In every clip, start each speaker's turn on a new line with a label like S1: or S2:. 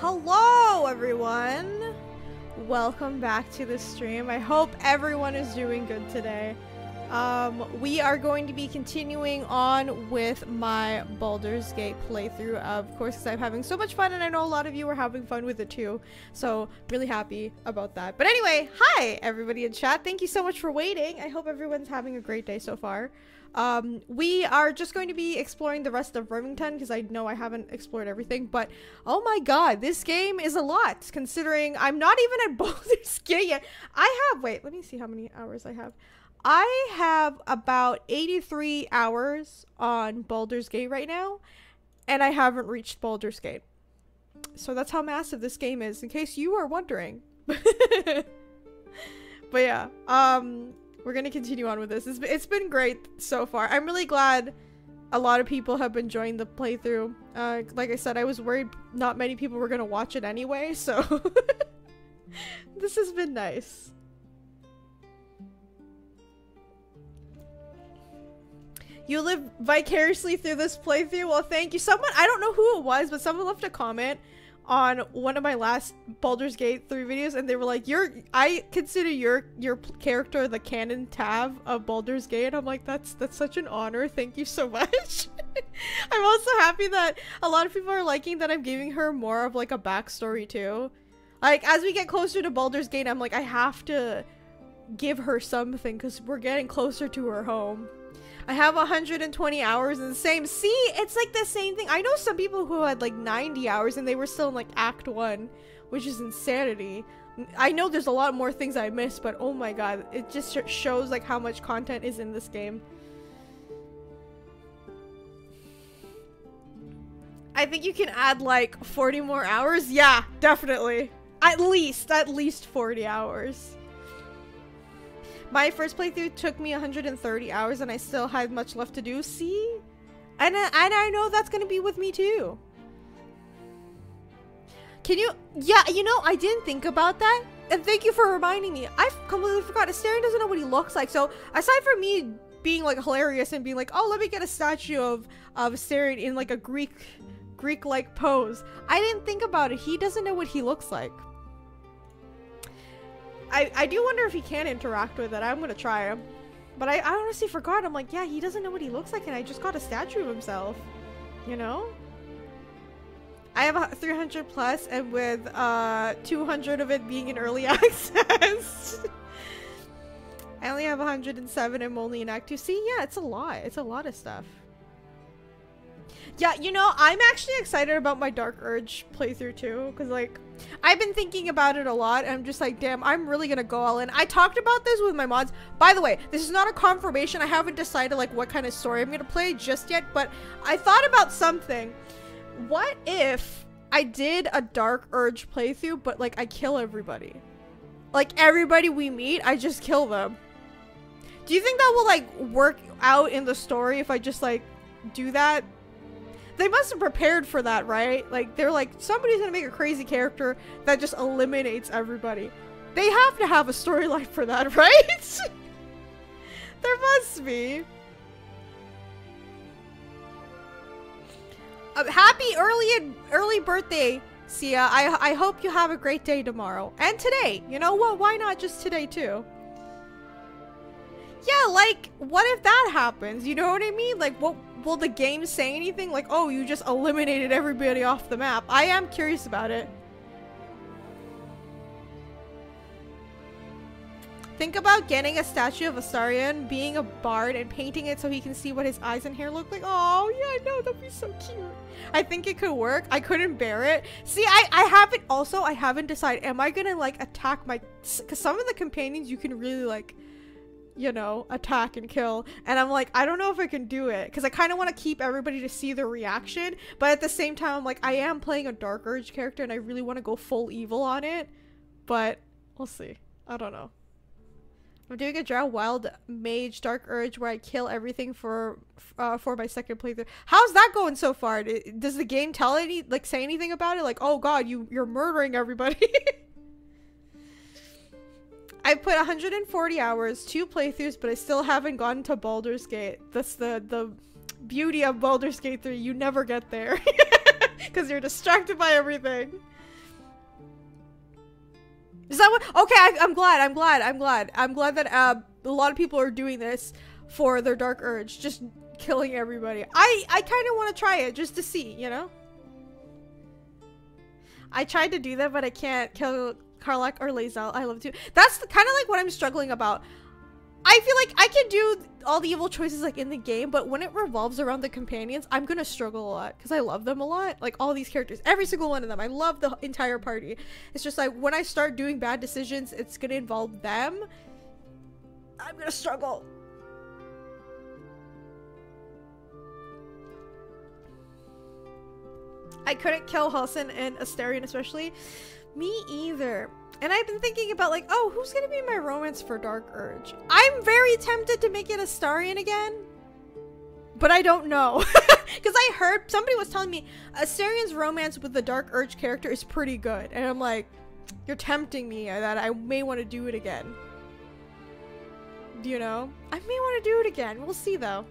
S1: Hello, everyone! Welcome back to the stream. I hope everyone is doing good today. Um, we are going to be continuing on with my Baldur's Gate playthrough, of course, because I'm having so much fun, and I know a lot of you are having fun with it too. So, really happy about that. But anyway, hi, everybody in chat. Thank you so much for waiting. I hope everyone's having a great day so far. Um, we are just going to be exploring the rest of Rivington because I know I haven't explored everything, but oh my god, this game is a lot considering I'm not even at Baldur's Gate yet. I have, wait, let me see how many hours I have. I have about 83 hours on Baldur's Gate right now, and I haven't reached Baldur's Gate. So that's how massive this game is, in case you are wondering. but yeah, um, we're gonna continue on with this. It's, it's been great so far. I'm really glad a lot of people have been enjoying the playthrough. Uh, like I said, I was worried not many people were gonna watch it anyway, so this has been nice. You live vicariously through this playthrough? Well, thank you. Someone, I don't know who it was, but someone left a comment on one of my last Baldur's Gate 3 videos and they were like, "You're I consider your your character the canon Tav of Baldur's Gate." I'm like, "That's that's such an honor. Thank you so much." I'm also happy that a lot of people are liking that I'm giving her more of like a backstory too. Like as we get closer to Baldur's Gate, I'm like, I have to give her something because we're getting closer to her home. I have 120 hours in the same. See, it's like the same thing. I know some people who had like 90 hours and they were still in like Act 1, which is insanity. I know there's a lot more things I missed, but oh my god, it just sh shows like how much content is in this game. I think you can add like 40 more hours. Yeah, definitely. At least, at least 40 hours. My first playthrough took me 130 hours and I still had much left to do. See? And, and I know that's going to be with me too. Can you? Yeah, you know, I didn't think about that. And thank you for reminding me. I completely forgot. Astarion doesn't know what he looks like. So aside from me being like hilarious and being like, oh, let me get a statue of, of Astarion in like a Greek, Greek-like pose. I didn't think about it. He doesn't know what he looks like. I, I do wonder if he can interact with it. I'm gonna try him. But I, I honestly forgot. I'm like, yeah, he doesn't know what he looks like and I just got a statue of himself. You know? I have a 300 plus and with uh 200 of it being in early access. I only have 107 I'm only in Act 2. See, yeah, it's a lot. It's a lot of stuff. Yeah, you know, I'm actually excited about my Dark Urge playthrough too, because like, I've been thinking about it a lot, and I'm just like, damn, I'm really gonna go all in. I talked about this with my mods. By the way, this is not a confirmation. I haven't decided like what kind of story I'm gonna play just yet, but I thought about something. What if I did a Dark Urge playthrough, but like I kill everybody? Like everybody we meet, I just kill them. Do you think that will like work out in the story if I just like do that? They must have prepared for that, right? Like, they're like, somebody's gonna make a crazy character that just eliminates everybody. They have to have a storyline for that, right? there must be. Uh, happy early early birthday, Sia. I, I hope you have a great day tomorrow. And today. You know what? Why not just today, too? Yeah, like, what if that happens? You know what I mean? Like, what will the game say anything? Like, oh, you just eliminated everybody off the map. I am curious about it. Think about getting a statue of Astarion, being a bard, and painting it so he can see what his eyes and hair look like. Oh, yeah, I know. that'd be so cute. I think it could work. I couldn't bear it. See, I, I haven't, also, I haven't decided, am I gonna, like, attack my, because some of the companions you can really, like, you know, attack and kill. And I'm like, I don't know if I can do it because I kind of want to keep everybody to see the reaction. But at the same time, I'm like, I am playing a Dark Urge character and I really want to go full evil on it. But we'll see. I don't know. I'm doing a Drow Wild Mage Dark Urge where I kill everything for uh, for my second playthrough. How's that going so far? Does the game tell any like say anything about it? Like, oh god, you you're murdering everybody. I put 140 hours, two playthroughs, but I still haven't gotten to Baldur's Gate. That's the the beauty of Baldur's Gate 3. You never get there. Because you're distracted by everything. Is that what? Okay, I, I'm glad. I'm glad. I'm glad. I'm glad that uh, a lot of people are doing this for their dark urge, just killing everybody. I I kind of want to try it just to see, you know. I tried to do that, but I can't kill Karlach or Lae'zel. I love to. That's kind of like what I'm struggling about. I feel like I can do all the evil choices like in the game, but when it revolves around the companions, I'm gonna struggle a lot because I love them a lot. Like all these characters, every single one of them. I love the entire party. It's just like when I start doing bad decisions, it's gonna involve them. I'm gonna struggle. I couldn't kill Halsin and Astarion especially. Me either. And I've been thinking about like, oh, who's gonna be my romance for Dark Urge? I'm very tempted to make it a Astarion again. But I don't know. Because I heard somebody was telling me a Astarion's romance with the Dark Urge character is pretty good. And I'm like, you're tempting me uh, that I may want to do it again. You know? I may want to do it again. We'll see though.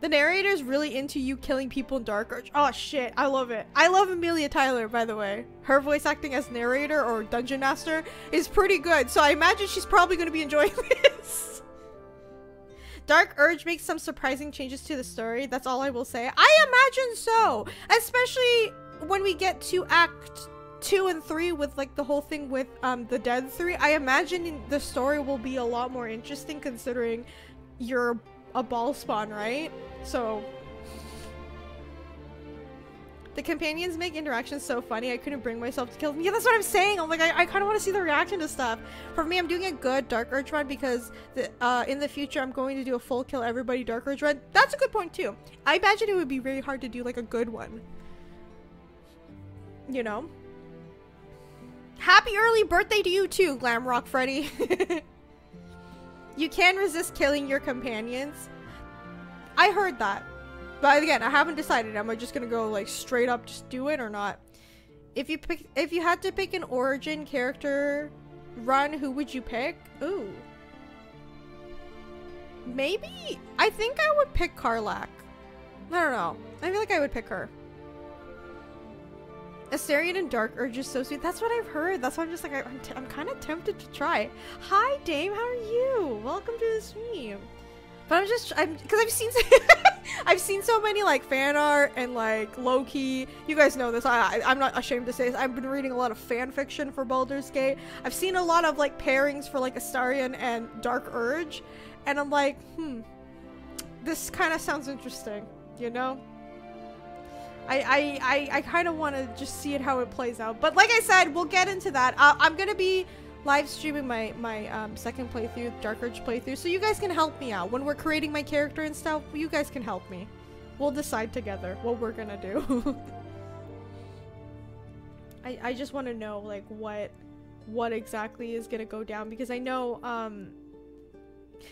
S1: The narrator is really into you killing people in Dark Urge. Oh shit, I love it. I love Amelia Tyler, by the way. Her voice acting as narrator or dungeon master is pretty good, so I imagine she's probably going to be enjoying this. Dark Urge makes some surprising changes to the story. That's all I will say. I imagine so, especially when we get to Act two and three with like the whole thing with um the dead three i imagine the story will be a lot more interesting considering you're a Bhaalspawn right so the companions make interactions so funny I couldn't bring myself to kill them. Yeah, that's what I'm saying. I'm like, I, I kind of want to see the reaction to stuff. For me, I'm doing a good Dark Urge run because the, uh, in the future I'm going to do a full kill everybody Dark Urge run. That's a good point too. I imagine it would be very hard to do like a good one. You know? Happy early birthday to you too, Glamrock Freddy. you can resist killing your companions. I heard that. But again, I haven't decided. Am I just gonna go like straight up just do it or not? If you pick if you had to pick an origin character run, who would you pick? Ooh. Maybe I think I would pick Karlach. I don't know. I feel like I would pick her. Astarion and Dark are just so sweet. That's what I've heard. That's why I'm just like, I, am I'm kind of tempted to try. Hi, Dame. How are you? Welcome to the stream. But I'm just, I'm, because I've seen, I've seen so many like fan art and like low key. You guys know this. I, I, am not ashamed to say this. I've been reading a lot of fan fiction for Baldur's Gate. I've seen a lot of like pairings for like Astarion and Dark Urge, and I'm like, hmm, this kind of sounds interesting. You know. I, I, I, I kind of want to just see it how it plays out. But like I said, we'll get into that. Uh, I'm going to be live streaming my my um, second playthrough, Dark Urge playthrough, so you guys can help me out when we're creating my character and stuff. You guys can help me. We'll decide together what we're gonna do. I I just want to know like what what exactly is gonna go down because I know um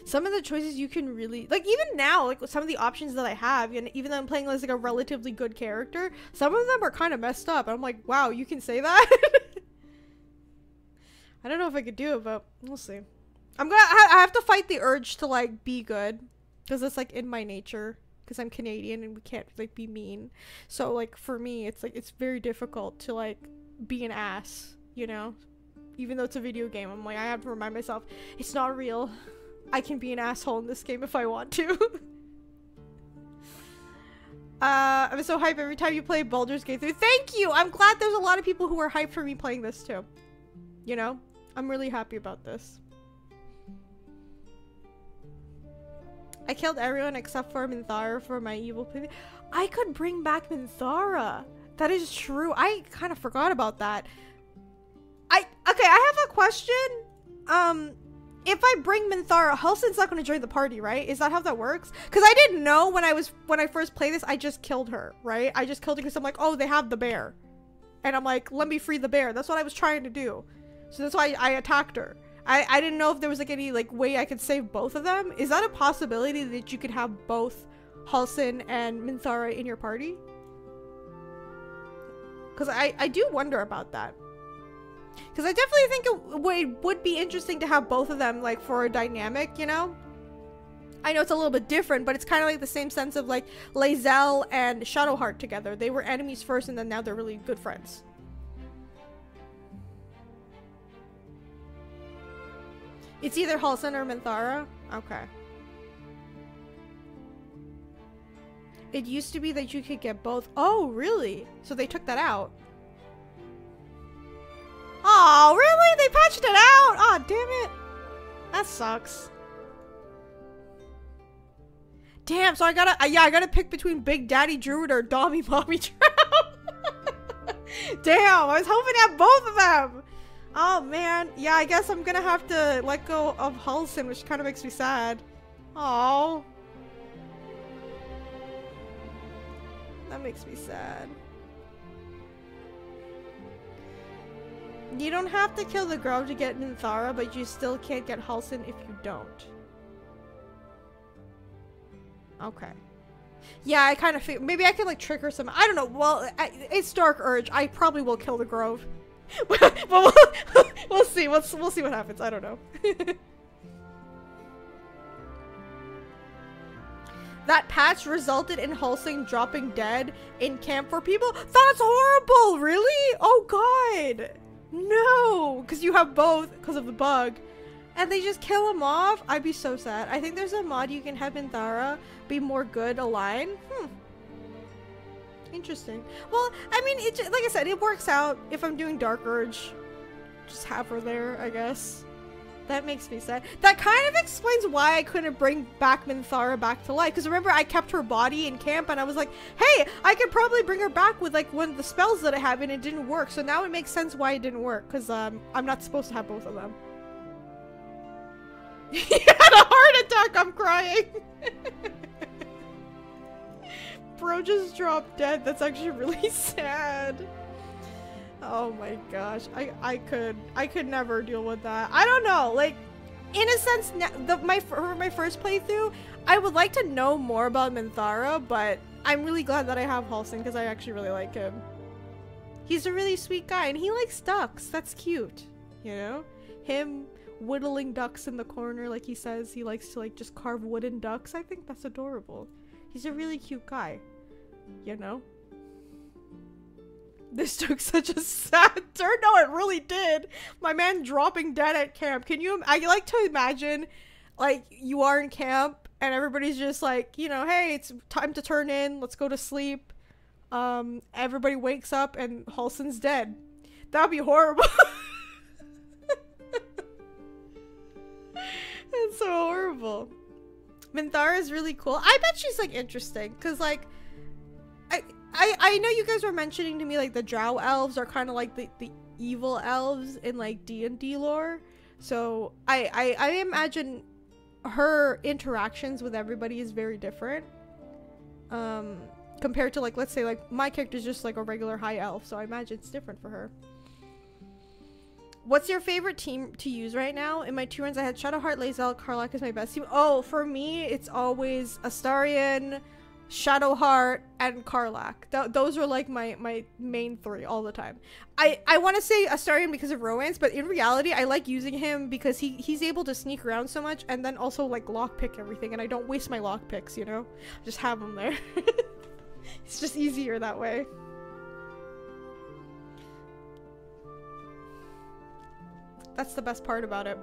S1: some of the choices you can really like even now like some of the options that i have and even though i'm playing as like a relatively good character some of them are kind of messed up i'm like wow you can say that I don't know if I could do it, but we'll see. I'm gonna. I have to fight the urge to like be good, because it's like in my nature. Because I'm Canadian and we can't like be mean. So like for me, it's like it's very difficult to like be an ass. You know, even though it's a video game, I'm like I have to remind myself it's not real. I can be an asshole in this game if I want to. Uh, I'm so hyped every time you play Baldur's Gate 3. Thank you! I'm glad there's a lot of people who are hyped for me playing this too. You know? I'm really happy about this. I killed everyone except for Minthara for my evil pity. I could bring back Minthara. That is true. I kind of forgot about that. I okay, I have a question. Um if I bring Minthara, Halsin's not going to join the party, right? Is that how that works? Because I didn't know when I was when I first played this, I just killed her, right? I just killed her because I'm like, oh, they have the bear, and I'm like, let me free the bear. That's what I was trying to do. So that's why I attacked her. I, I didn't know if there was like any like way I could save both of them. Is that a possibility that you could have both Halsin and Minthara in your party? Because I, I do wonder about that. Because I definitely think it would, would be interesting to have both of them like for a dynamic, you know? I know it's a little bit different, but it's kind of like the same sense of like Lae'zel and Shadowheart together. They were enemies first and then now they're really good friends. It's either Halsin or Minthara? Okay. It used to be that you could get both. Oh, really? So they took that out. Oh, really? They patched it out? Oh, damn it. That sucks. Damn, so I gotta, uh, yeah, I gotta pick between Big Daddy Druid or Dommy Mommy Trout. Damn, I was hoping to have both of them. Oh, man. Yeah, I guess I'm gonna have to let go of Halsin, which kind of makes me sad. Oh. That makes me sad. You don't have to kill the Grove to get Minthara, but you still can't get Halsin if you don't. Okay. Yeah, I kind of feel maybe I can like trick her some. I don't know. Well, it's Dark Urge. I probably will kill the Grove, but we'll, we'll see. We'll we'll see what happens. I don't know. that patch resulted in Halsin dropping dead in camp for people. That's horrible. Really? Oh God. No, because you have both because of the bug and they just kill him off, I'd be so sad. I think there's a mod you can have Minthara be more good aligned. Hmm. Interesting. Well, I mean, it just, like I said, it works out if I'm doing Dark Urge. Just have her there, I guess. That makes me sad. That kind of explains why I couldn't bring back Minthara back to life. Because remember, I kept her body in camp and I was like, hey, I could probably bring her back with like one of the spells that I have and it didn't work. So now it makes sense why it didn't work. Because um, I'm not supposed to have both of them. he had a heart attack. I'm crying. Bro just dropped dead. That's actually really sad. Oh my gosh. I I could I could never deal with that. I don't know. Like in a sense the my for my first playthrough, I would like to know more about Minthara, but I'm really glad that I have Halsin because I actually really like him. He's a really sweet guy and he likes ducks. That's cute. You know? Him whittling ducks in the corner like he says he likes to like just carve wooden ducks. I think that's adorable. He's a really cute guy. You know? This took such a sad turn. No, it really did. My man dropping dead at camp. Can you? I like to imagine, like you are in camp and everybody's just like, you know, hey, it's time to turn in. Let's go to sleep. Um, everybody wakes up and Halsin's dead. That'd be horrible. It's so horrible. Minthara is really cool. I bet she's like interesting because like I I I know you guys were mentioning to me like the Drow elves are kind of like the the evil elves in like D and D lore. So I, I I imagine her interactions with everybody is very different. Um compared to like let's say like my character is just like a regular high elf, so I imagine it's different for her. What's your favorite team to use right now? In my two runs, I had Shadowheart, Lae'zel, Karlach is my best team. Oh, for me, it's always Astarion, Shadowheart, and Karlach. Th those are like my, my main three all the time. I, I want to say Astarion because of Romance, but in reality, I like using him because he, he's able to sneak around so much and then also like lockpick everything, and I don't waste my lockpicks, you know? Just have them there. it's just easier that way. That's the best part about it.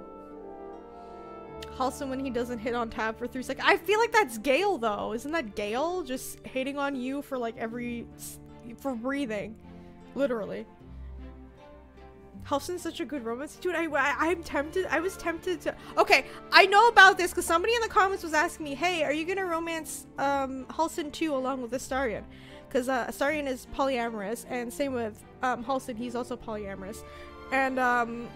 S1: Also, when he doesn't hit on Tav for three seconds. I feel like that's Gale, though. Isn't that Gale just hating on you for, like, every... for breathing. Literally. Halsin's such a good romance. Dude, I, I, am tempted. I was tempted to... Okay, I know about this because somebody in the comments was asking me, hey, are you going to romance um, Halsin too along with Astarion? Because uh, Astarion is polyamorous, and same with um, Halsin, he's also polyamorous. And um,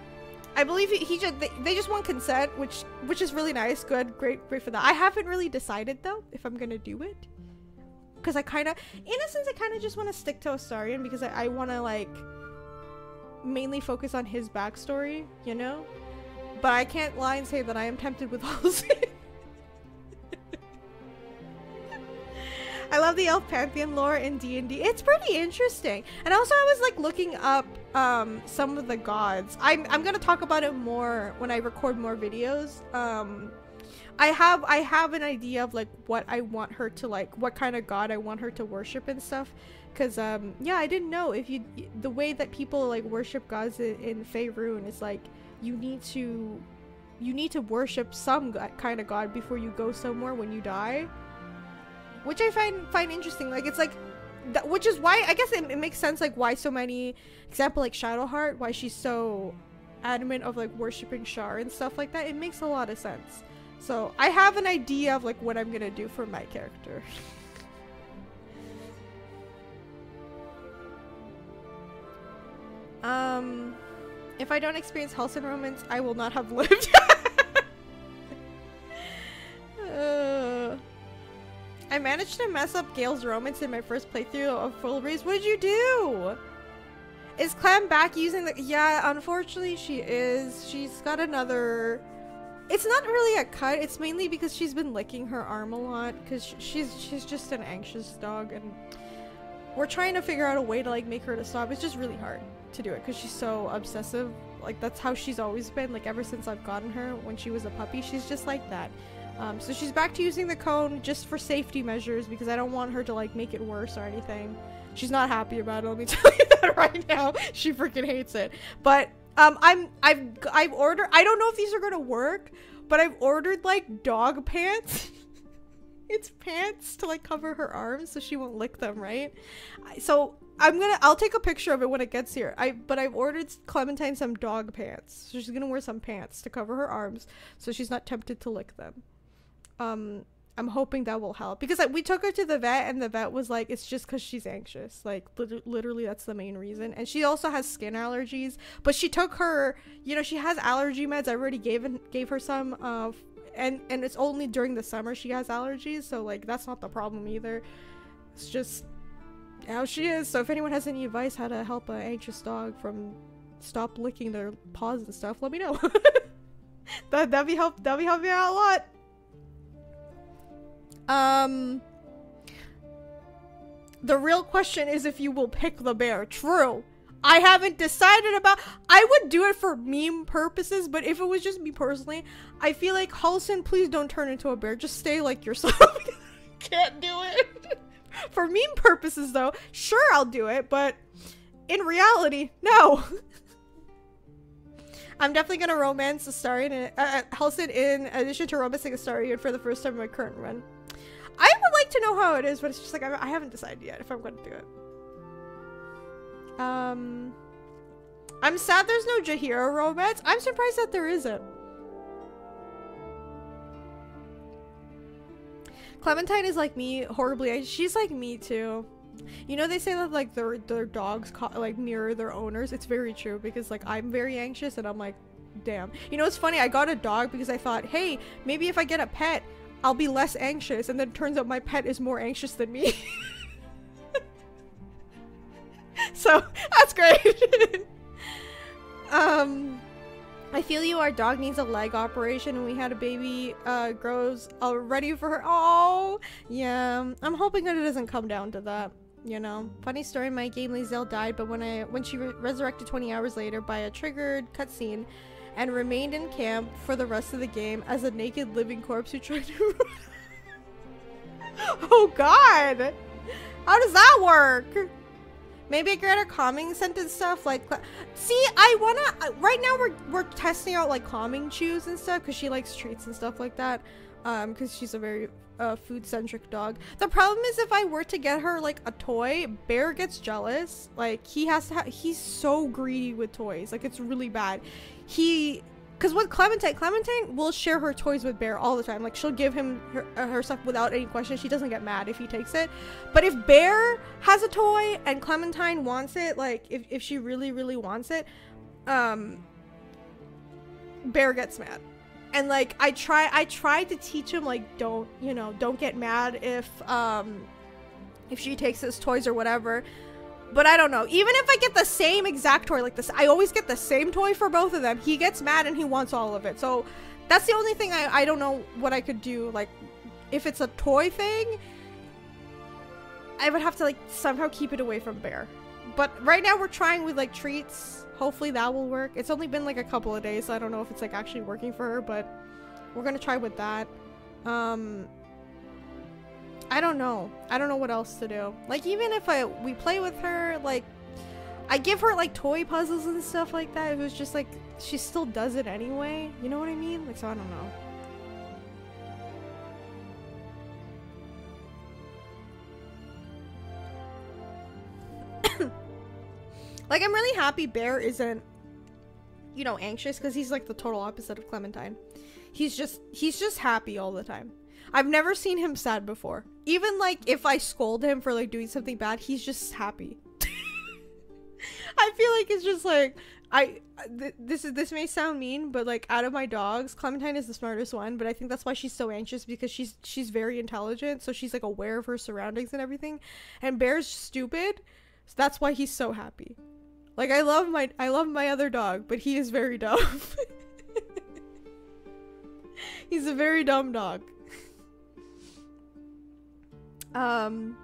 S1: I believe he, he just they, they, just want consent, which which is really nice. Good, great, great for that. I haven't really decided though if I'm gonna do it, because I kind of, in a sense, I kind of just want to stick to Astarion because I, I want to like mainly focus on his backstory, you know. But I can't lie and say that I am tempted with Halsey. I love the Elf Pantheon lore in D&D. It's pretty interesting. And also I was like looking up um, some of the gods. I'm, I'm gonna talk about it more when I record more videos. Um, I have I have an idea of like what I want her to like, what kind of god I want her to worship and stuff. Cause um, yeah, I didn't know if you the way that people like worship gods in, in Faerun is like you need to you need to worship some kind of god before you go somewhere when you die. Which I find find interesting. Like it's like which is why I guess it, it makes sense like why so many example like Shadowheart, why she's so adamant of like worshiping Shar and stuff like that. It makes a lot of sense. So I have an idea of like what I'm gonna do for my character. um, if I don't experience Halsin romance, I will not have lived. uh, I managed to mess up Gale's romance in my first playthrough of Full Breeze. What did you do? Is Clem back using the- Yeah, unfortunately she is. She's got another it's not really a cut. It's mainly because she's been licking her arm a lot because she's she's just an anxious dog and we're trying to figure out a way to like make her to stop. It's just really hard to do it because she's so obsessive. Like that's how she's always been. Like ever since I've gotten her when she was a puppy, she's just like that. Um, so she's back to using the cone just for safety measures because I don't want her to like make it worse or anything. She's not happy about it. Let me tell you that right now. She freaking hates it. But um, I'm I've I've ordered. I don't know if these are gonna work, but I've ordered like dog pants. it's pants to like cover her arms so she won't lick them, right? So I'm gonna I'll take a picture of it when it gets here. I but I've ordered Clementine some dog pants. So she's gonna wear some pants to cover her arms so she's not tempted to lick them. Um I'm hoping that will help. Because like, we took her to the vet and the vet was like it's just because she's anxious. Like lit- literally that's the main reason. And she also has skin allergies but she took her you know she has allergy meds. I already gave gave her some uh and and it's only during the summer she has allergies so like that's not the problem either. It's just how she is. So if anyone has any advice how to help an anxious dog from stop licking their paws and stuff let me know. That that'd be help that'd be helping out a lot um, the real question is if you will pick the bear. True. I haven't decided about- I would do it for meme purposes, but if it was just me personally, I feel like Halsin, please don't turn into a bear. Just stay like yourself. Can't do it. for meme purposes though, sure I'll do it, but in reality, no. I'm definitely gonna romance Astarion and uh, Halsin in addition to romancing Astarion for the first time in my current run. I would like to know how it is, but it's just like I, I haven't decided yet if I'm going to do it. Um, I'm sad there's no Jaheira romance. I'm surprised that there isn't. Clementine is like me, horribly. She's like me too. You know they say that like their their dogs like mirror their owners. It's very true because like I'm very anxious and I'm like, damn. You know it's funny. I got a dog because I thought, hey, maybe if I get a pet, I'll be less anxious and then turns out my pet is more anxious than me. so that's great. um I feel you our dog needs a leg operation and we had a baby uh grows already for her. Oh yeah. I'm hoping that it doesn't come down to that. You know, funny story. My game Lae'zel died, but when I when she re resurrected 20 hours later by a triggered cutscene, and remained in camp for the rest of the game as a naked living corpse who tried to Oh god! How does that work? Maybe I get her calming scent and stuff like See, I wanna right now we're we're testing out like calming chews and stuff because she likes treats and stuff like that. Um, because she's a very uh, food-centric dog. The problem is if I were to get her like a toy, Bear gets jealous. Like he has to he's so greedy with toys. Like it's really bad. He because with Clementine, Clementine will share her toys with Bear all the time. Like she'll give him her, uh, her stuff without any question. She doesn't get mad if he takes it. But if Bear has a toy and Clementine wants it, like if, if she really, really wants it, um, Bear gets mad and like I try I tried to teach him like don't you know don't get mad if um if she takes his toys or whatever. But I don't know. Even if I get the same exact toy like this I always get the same toy for both of them. He gets mad and he wants all of it. So that's the only thing I, I don't know what I could do like if it's a toy thing I would have to like somehow keep it away from Bear. But right now we're trying with like treats Hopefully that will work. It's only been like a couple of days, so I don't know if it's like actually working for her, but we're gonna try with that. Um, I don't know. I don't know what else to do. Like even if I we play with her, like I give her like toy puzzles and stuff like that. It was just like she still does it anyway. You know what I mean? Like so I don't know. Like I'm really happy Bear isn't you know anxious because he's like the total opposite of Clementine. He's just he's just happy all the time. I've never seen him sad before. Even like if I scold him for like doing something bad, he's just happy. I feel like it's just like I th this is this may sound mean, but like out of my dogs, Clementine is the smartest one, but I think that's why she's so anxious because she's she's very intelligent, so she's like aware of her surroundings and everything. And Bear's stupid, so that's why he's so happy. Like I love my I love my other dog, but he is very dumb. he's a very dumb dog. Um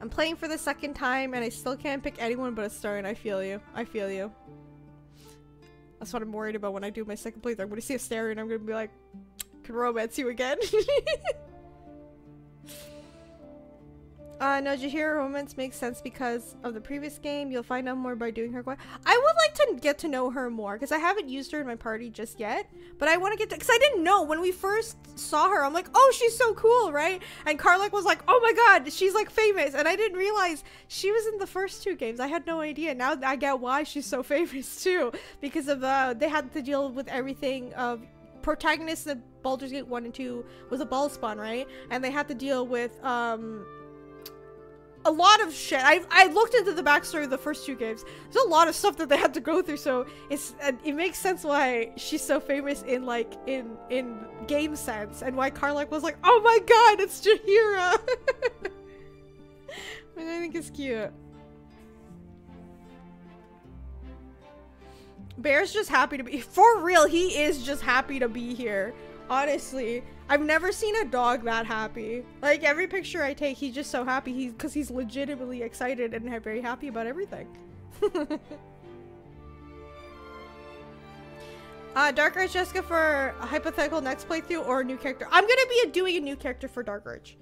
S1: I'm playing for the second time and I still can't pick anyone but Astarion I feel you. I feel you. That's what I'm worried about when I do my second playthrough. I'm gonna see Astarion I'm gonna be like, can romance you again? Uh, no, Jaheira romance makes sense because of the previous game. You'll find out more by doing her quest. I would like to get to know her more because I haven't used her in my party just yet. But I want to get to because I didn't know when we first saw her. I'm like, oh, she's so cool, right? And Karlach was like, oh my god, she's like famous, and I didn't realize she was in the first two games. I had no idea. Now I get why she's so famous too because of uh, they had to deal with everything of protagonists of Baldur's Gate 1 and 2 was a Bhaalspawn, right? And they had to deal with um a lot of shit. I I looked into the backstory of the first two games. There's a lot of stuff that they had to go through, so it's it makes sense why she's so famous in like in in game sense, and why Karlach was like, oh my god, it's Jaheira," I think is cute. Bear's just happy to be for real. He is just happy to be here. Honestly, I've never seen a dog that happy. Like every picture I take, he's just so happy. He's because he's legitimately excited and very happy about everything. uh, Dark Urge Jessica for a hypothetical next playthrough or a new character. I'm gonna be a, doing a new character for Dark Urge.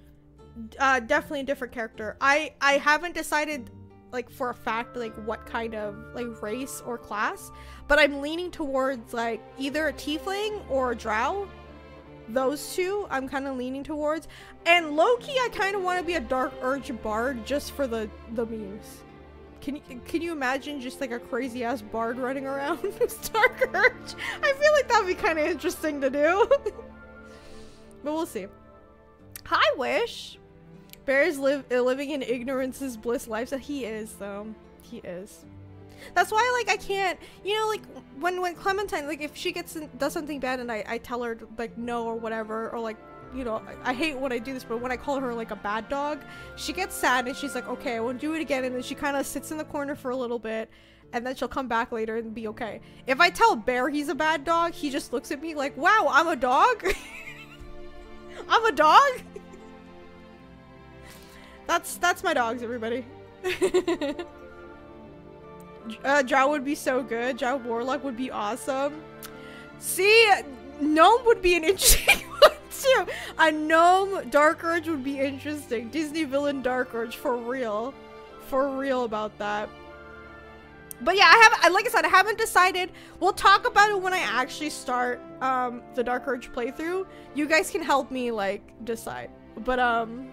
S1: Uh, definitely a different character. I I haven't decided like for a fact like what kind of like race or class, but I'm leaning towards like either a tiefling or a drow those two I'm kind of leaning towards. And Loki, I kind of want to be a Dark Urge bard just for the the memes. Can you can you imagine just like a crazy ass bard running around with Dark Urge? I feel like that'd be kind of interesting to do. but we'll see. Hi, Wish. Bears live living in ignorance is bliss life. So he is though. He is. That's why, like, I can't, you know, like, when, when Clementine, like, if she gets, in, does something bad and I, I tell her, like, no or whatever, or, like, you know, I, I hate when I do this, but when I call her, like, a bad dog, she gets sad and she's like, okay, I won't do it again, and then she kind of sits in the corner for a little bit, and then she'll come back later and be okay. If I tell Bear he's a bad dog, he just looks at me like, wow, I'm a dog? I'm a dog? that's, that's my dogs, everybody. Uh, Drow would be so good. Drow Warlock would be awesome. See, Gnome would be an interesting one too. A Gnome Dark Urge would be interesting. Disney villain Dark Urge for real. For real about that. But yeah, I have I like I said, I haven't decided. We'll talk about it when I actually start um the Dark Urge playthrough. You guys can help me like decide. But um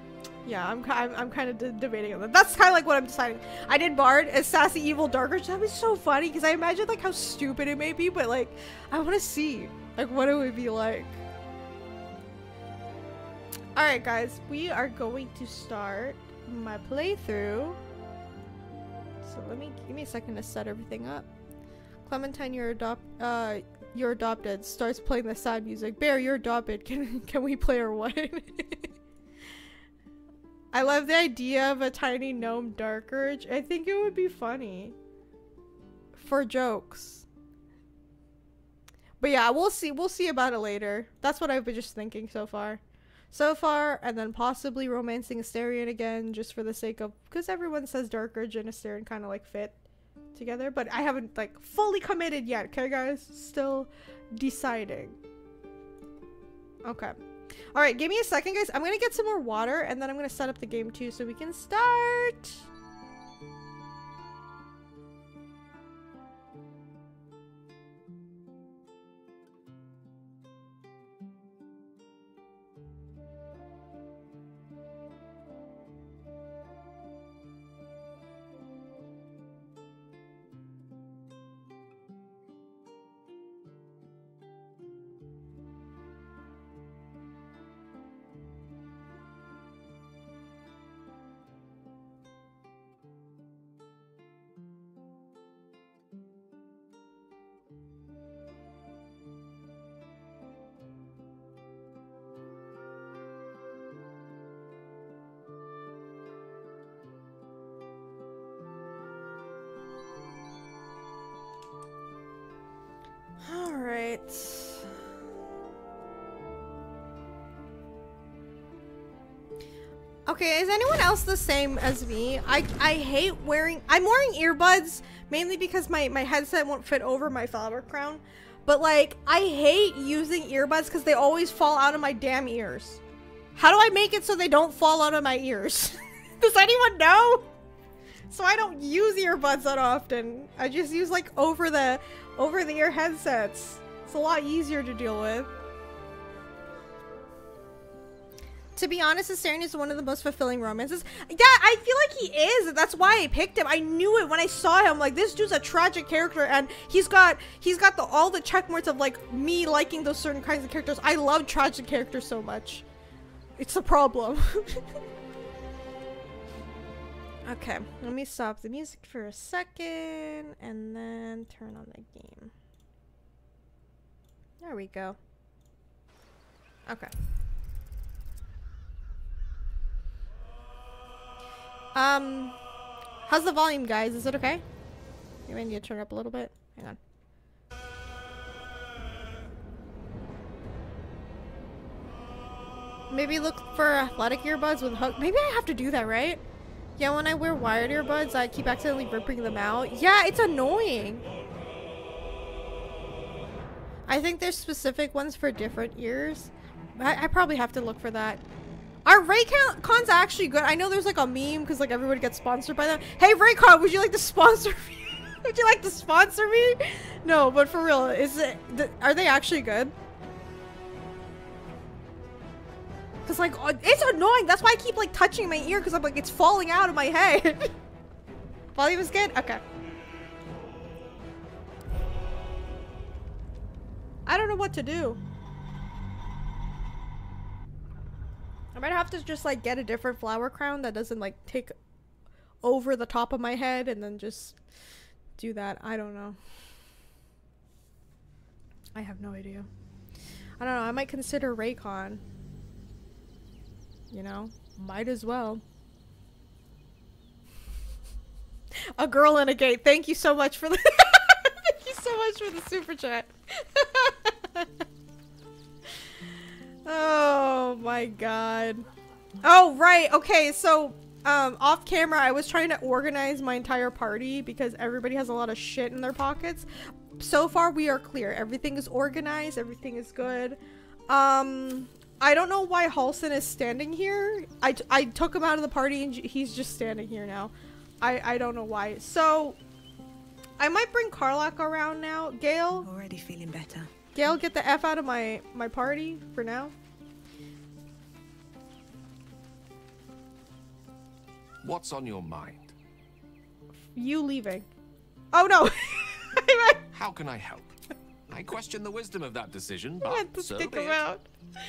S1: yeah, I'm, I'm, I'm kind of debating on that. That's kind of like what I'm deciding. I did Bard as Sassy Evil Darker. That was so funny because I imagine like how stupid it may be, but like I want to see like what it would be like. Alright guys, we are going to start my playthrough. So let me, give me a second to set everything up. Clementine, you're adopt, uh, you're adopted. Starts playing the sad music. Bear, you're adopted. Can, can we play or what? I love the idea of a tiny gnome dark urge. I think it would be funny. For jokes. But yeah, we'll see. We'll see about it later. That's what I've been just thinking so far. So far, and then possibly romancing Astarion again, just for the sake of... Because everyone says Dark Urge and Astarion kind of like fit together. But I haven't like fully committed yet, okay guys? Still deciding. Okay. Alright, give me a second, guys. I'm gonna get some more water, and then I'm gonna set up the game too so we can start. Alright. Okay, is anyone else the same as me? I I hate wearing I'm wearing earbuds mainly because my my headset won't fit over my flower crown. But like I hate using earbuds cuz they always fall out of my damn ears. How do I make it so they don't fall out of my ears? Does anyone know? So I don't use earbuds that often. I just use like over the over the ear headsets. It's a lot easier to deal with. To be honest, Astarion is one of the most fulfilling romances. Yeah, I feel like he is. That's why I picked him. I knew it when I saw him. Like this dude's a tragic character, and he's got he's got the all the check marks of like me liking those certain kinds of characters. I love tragic characters so much. It's a problem. okay, let me stop the music for a second and then turn on the game. There we go. Okay. Um, how's the volume, guys? Is it okay? You might need to turn up a little bit. Hang on. Maybe look for athletic earbuds with hook. Maybe I have to do that, right? Yeah, when I wear wired earbuds, I keep accidentally ripping them out. Yeah, it's annoying. I think there's specific ones for different ears. I, I probably have to look for that. Are Raycons actually good? I know there's like a meme because like everybody gets sponsored by them. Hey Raycon, would you like to sponsor me? would you like to sponsor me? No, but for real, is it? Th are they actually good? Cause like uh, it's annoying. That's why I keep like touching my ear because I'm like it's falling out of my head. Volume is good. Okay. I don't know what to do. I might have to just like get a different flower crown that doesn't like take over the top of my head and then just do that. I don't know. I have no idea. I don't know. I might consider Raycon. You know, might as well. a girl in a gate. Thank you so much for the Thank you so much for the super chat. Oh my god. Oh, right. Okay, so um, off camera, I was trying to organize my entire party because everybody has a lot of shit in their pockets. So far, we are clear. Everything is organized. Everything is good. Um, I don't know why Halsin is standing here. I, I took him out of the party and he's just standing here now. I, I don't know why. So, I might bring Karlach around now. Gale?
S2: Already feeling better.
S1: Gale, get the F out of my, my party for now.
S3: What's on your mind?
S1: You leaving. Oh no!
S3: How can I help? I question the wisdom of that decision,
S1: I
S3: but
S1: meant to
S3: so
S1: kick
S3: be
S1: him
S3: it.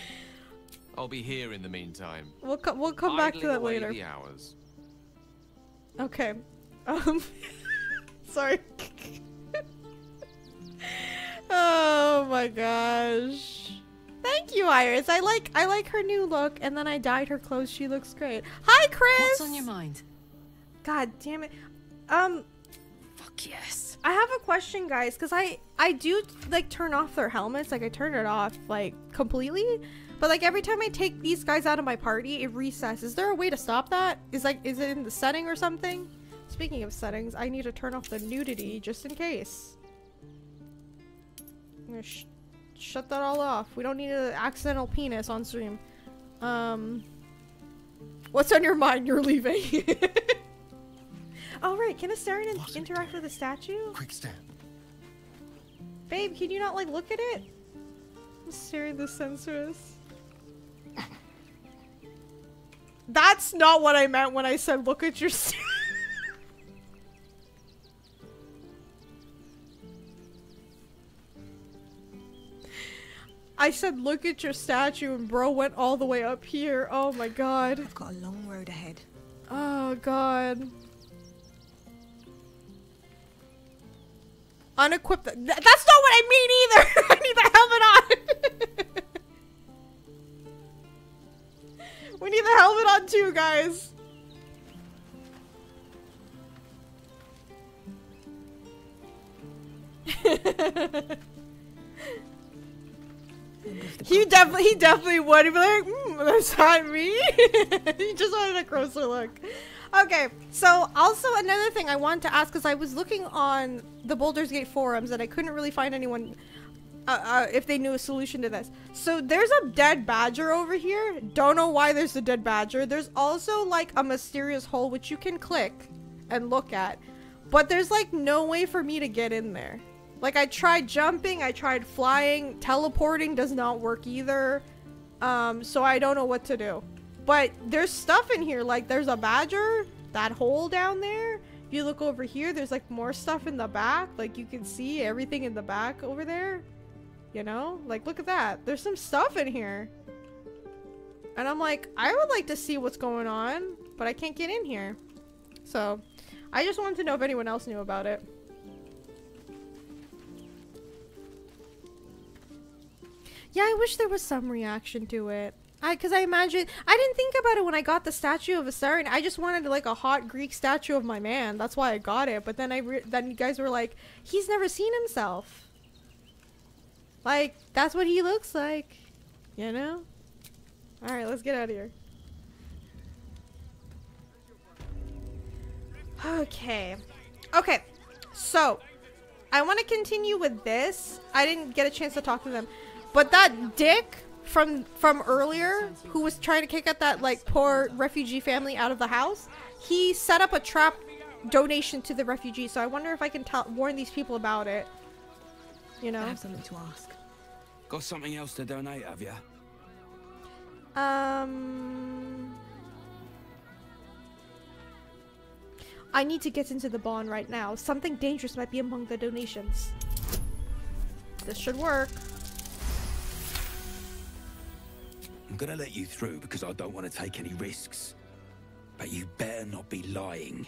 S1: Out.
S3: I'll be here in the meantime.
S1: We'll, co we'll come back to that later.
S3: The hours.
S1: Okay. Um. sorry. oh my gosh. Thank you, Iris. I like I like her new look, and then I dyed her clothes. She looks great. Hi, Chris.
S2: What's on your mind?
S1: God damn it. Um,
S2: Fuck yes.
S1: I have a question, guys, because I I do like turn off their helmets. Like I turn it off like completely, but like every time I take these guys out of my party, it resets. Is there a way to stop that? Is like is it in the setting or something? Speaking of settings, I need to turn off the nudity just in case. I'm gonna sh shut that all off. We don't need an accidental penis on stream. Um, what's on your mind? You're leaving. all right. can Astarion
S3: What?
S1: interact with a statue?
S3: Quick step.
S1: Babe, can you not like look at it? Astarion the sensuous. That's not what I meant when I said look at your I said look at your statue and bro went all the way up here. Oh my god.
S2: I've got a long road ahead.
S1: Oh god. Unequipped. Th- That's not what I mean either! I need the helmet on! helmet too, guys. He definitely, he definitely would. Be like, mm, "That's not me." he just wanted a closer look. Okay, so also another thing I wanted to ask because I was looking on the Baldur's Gate forums and I couldn't really find anyone uh, uh, if they knew a solution to this. So there's a dead badger over here. Don't know why there's a dead badger. There's also like a mysterious hole which you can click and look at, but there's like no way for me to get in there. Like I tried jumping, I tried flying, teleporting does not work either. Um, so I don't know what to do. But there's stuff in here, like there's a badger, that hole down there. If you look over here, there's like more stuff in the back. Like you can see everything in the back over there. You know? Like look at that. There's some stuff in here. And I'm like, I would like to see what's going on, but I can't get in here. So, I just wanted to know if anyone else knew about it. Yeah, I wish there was some reaction to it. I, cause I imagine I didn't think about it when I got the statue of Astarion. I just wanted like a hot Greek statue of my man. That's why I got it. But then I then you guys were like, he's never seen himself. Like that's what he looks like, you know. All right, let's get out of here. Okay, okay. So I want to continue with this. I didn't get a chance to talk to them, but that dick from from earlier, who was trying to kick out that like poor refugee family out of the house, he set up a trap donation to the refugees. So I wonder if I can warn these people about it. You know.
S2: I have something to ask.
S4: Got something else to donate, have you?
S1: Um. I need to get into the barn right now. Something dangerous might be among the donations. This should work.
S4: I'm gonna let you through because I don't want to take any risks. But you better not be lying.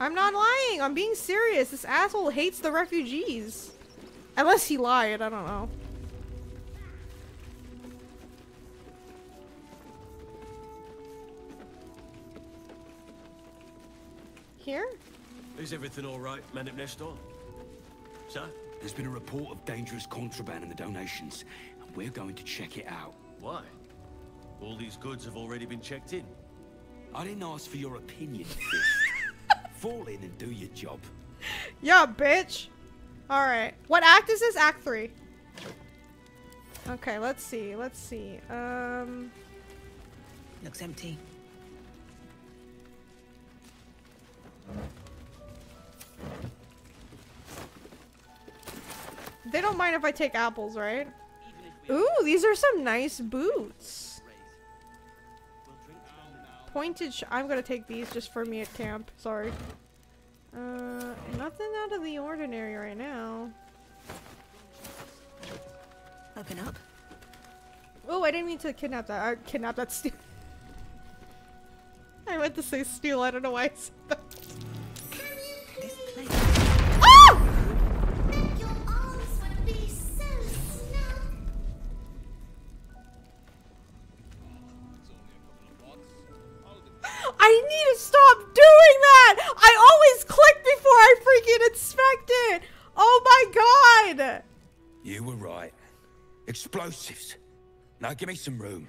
S1: I'm not lying. I'm being serious. This asshole hates the refugees. Unless he lied. I don't know. Here?
S5: Is everything all right, Manip Nestor? Sir?
S4: There's been a report of dangerous contraband in the donations, and we're going to check it out.
S5: why? All these goods have already been checked in.
S4: I didn't ask for your opinion, Fist. Fall in and do your job.
S1: Yeah, bitch. Alright. What act is this? Act 3. Okay, let's see. Let's see. Um...
S2: Looks empty.
S1: They don't mind if I take apples, right? Ooh, these are some nice boots. Pointed I'm gonna take these just for me at camp. Sorry. Uh, nothing out of the ordinary right now.
S2: Open up.
S1: Oh, I didn't mean to kidnap that. I kidnap that steal. I meant to say steal. I don't know why I said that. I need to stop doing that! I always click before I freaking inspect it! Oh my god!
S4: You were right. Explosives. Now give me some room.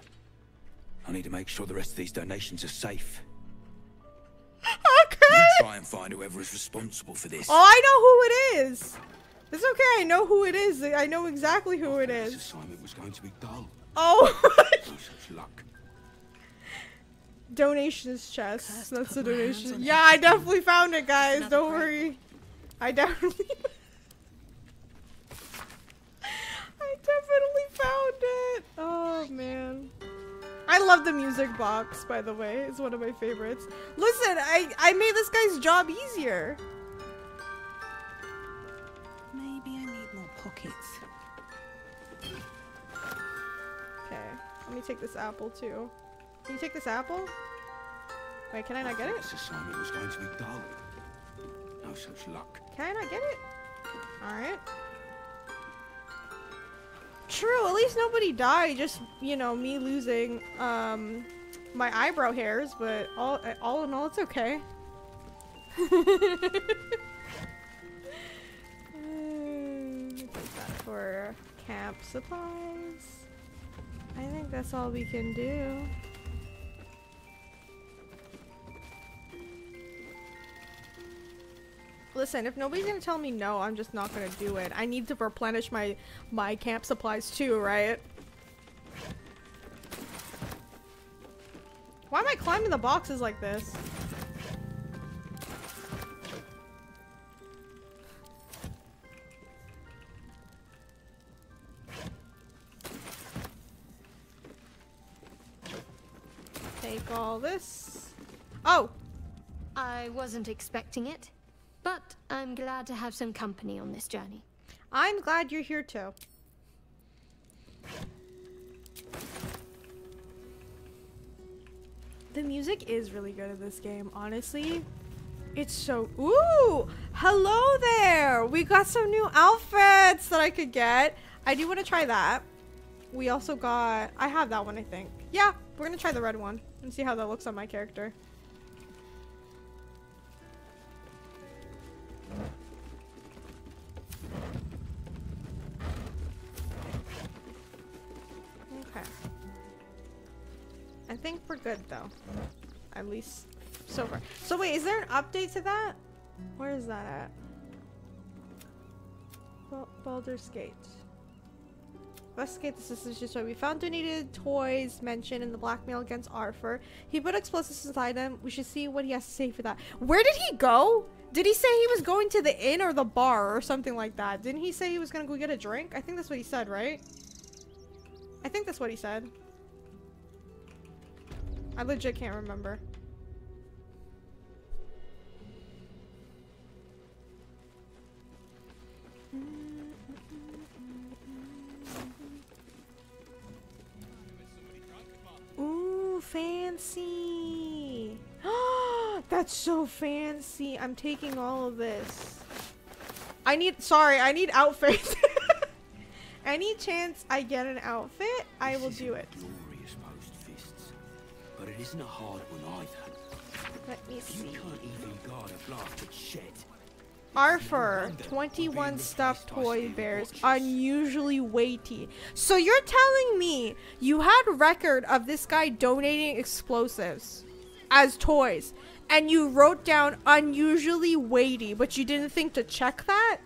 S4: I need to make sure the rest of these donations are safe.
S1: Okay!
S4: You try and find whoever is responsible for this.
S1: Oh, I know who it is! It's okay, I know who it is. I know exactly who it is.
S4: This
S1: is.
S4: assignment was going to be dull.
S1: Oh!
S4: No such luck.
S1: Donations chest.
S2: Cursed
S1: That's the
S2: put my hands
S1: donation.
S2: on
S1: Yeah, I definitely found it, guys. Don't worry. I definitely. I definitely found it. Oh man. I love the music box, by the way. It's one of my favorites. Listen, I I made this guy's job easier.
S2: Maybe I need more pockets.
S1: Okay, let me take this apple too. Can you take this apple? Wait, can I not get it?
S4: This assignment was going to be dull. No such luck.
S1: Can I not get it? Alright. True, at least nobody died, just, you know, me losing, um, my eyebrow hairs, but all, all in all, it's okay. That for camp supplies. I think that's all we can do. Listen, if nobody's gonna tell me no, I'm just not gonna do it. I need to replenish my my camp supplies too, right? Why am I climbing the boxes like this? Take all this. Oh!
S6: I wasn't expecting it, but I'm glad to have some company on this journey.
S1: I'm glad you're here too. The music is really good in this game, honestly. It's so. Ooh! Hello there! We got some new outfits that I could get. I do want to try that. We also got. I have that one, I think. Yeah, we're gonna try the red one and see how that looks on my character. I think we're good though. At least so far. So wait, is there an update to that? Where is that at? Ba- Baldur's Gate. Investigate the just right. We found donated toys mentioned in the blackmail against Arfur. He put explosives inside them. We should see what he has to say for that. Where did he go? Did he say he was going to the inn or the bar or something like that? Didn't he say he was gonna go get a drink? I think that's what he said, right? I think that's what he said. I legit can't remember. Ooh, fancy. That's so fancy. I'm taking all of this. I need, sorry, I need outfits. Any chance I get an outfit, I will do it.
S4: It isn't a hard one either.
S1: Let me
S4: You can't even guard a blasted shed.
S1: Arfur, 21 stuffed toy bears, unusually weighty. So you're telling me you had record of this guy donating explosives as toys, and you wrote down unusually weighty, but you didn't think to check that?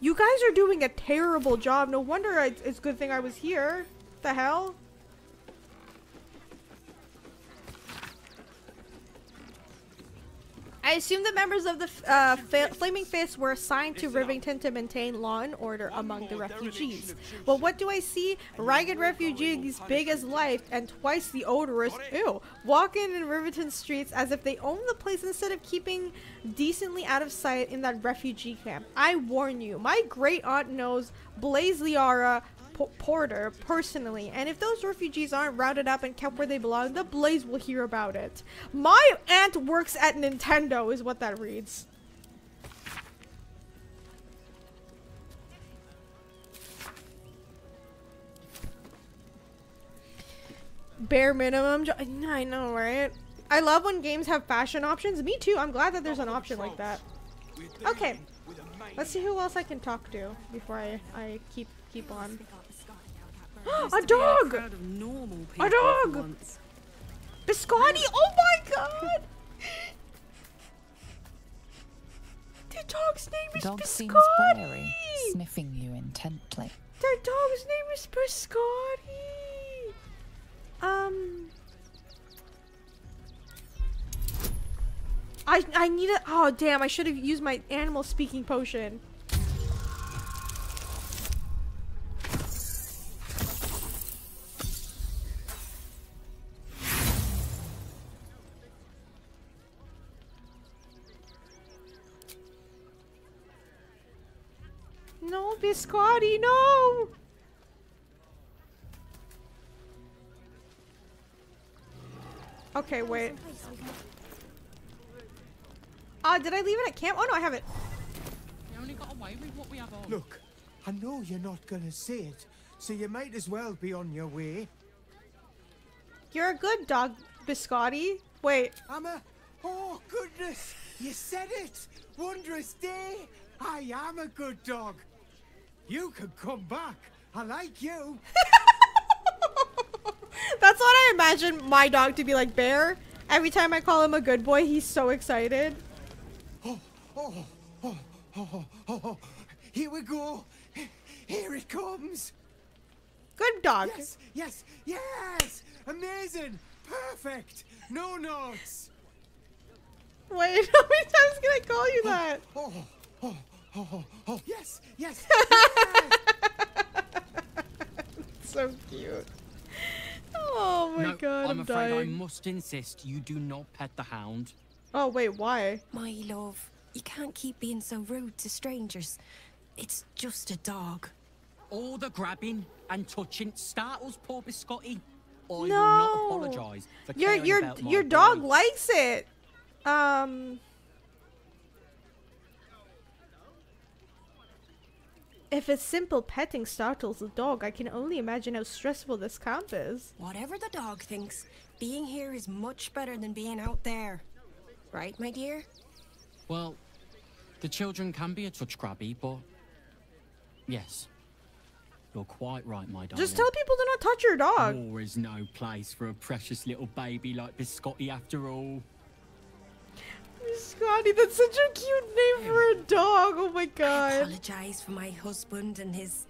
S1: You guys are doing a terrible job. No wonder it's a good thing I was here. The hell? I assume the members of the uh, Flaming Fist were assigned to Rivington to maintain law and order among the refugees. But what do I see? Ragged refugees, big as life and twice the odorous, ew, walking in Rivington streets as if they own the place instead of keeping decently out of sight in that refugee camp. I warn you, my great aunt knows Blaze Liara Portyr personally, and if those refugees aren't rounded up and kept where they belong, the Blaze will hear about it. My aunt works at Nintendo, is what that reads. Bare minimum. I know, right? I love when games have fashion options. Me too. I'm glad that there's an option like that. Okay. Let's see who else I can talk to before I, I keep keep on. A dog!
S2: Crowd of
S1: A dog!
S2: for.
S1: Biscotti! Oh my god! The dog's name is
S7: Dog seems
S1: Biscotti!
S7: wary, sniffing you intently.
S1: The dog's name is Biscotti! Um... I, I need a- oh damn, I should have used my animal speaking potion. Biscotti, no! Okay, wait. Ah, did I leave it at camp? Oh no, I have it.
S8: We only got away with what we have on.
S9: Look, I know you're not gonna say it, so you might as well be on your way.
S1: You're a good dog, Biscotti. Wait,
S9: I'm a. Oh, goodness! You said it! Wondrous day! I am a good dog! You could come back, I like you.
S1: That's what I imagine my dog to be like Bear. Every time I call him a good boy, he's so excited.
S9: Oh, oh, oh, oh, oh, oh. oh. Here we go. Here it comes.
S1: Good dog.
S9: Yes, yes, yes. Amazing. Perfect. No notes.
S1: Wait, how many times can I call you that?
S9: Oh, oh, oh, oh, oh. Yes, yes.
S1: so cute. Oh my
S10: no,
S1: god, I'm,
S10: I'm afraid I must insist you do not pet the hound.
S1: Oh wait, why?
S11: My love, you can't keep being so rude to strangers. It's just a dog.
S10: All the grabbing and touching startles poor Biscotti. I will not apologise for
S1: your
S10: caring
S1: your
S10: about
S1: your dog
S10: boy.
S1: likes it. Um. If a simple petting startles the dog, I can only imagine how stressful this camp is.
S11: Whatever the dog thinks, being here is much better than being out there. Right, my dear?
S10: Well, the children can be a touch grabby, but yes, you're quite right, my darling.
S1: Just tell people to not touch your dog.
S10: War is no place for a precious little baby like Biscotti, after all.
S1: Scotty, that's such a cute name for a dog. Oh my god.
S11: I apologize for my husband and his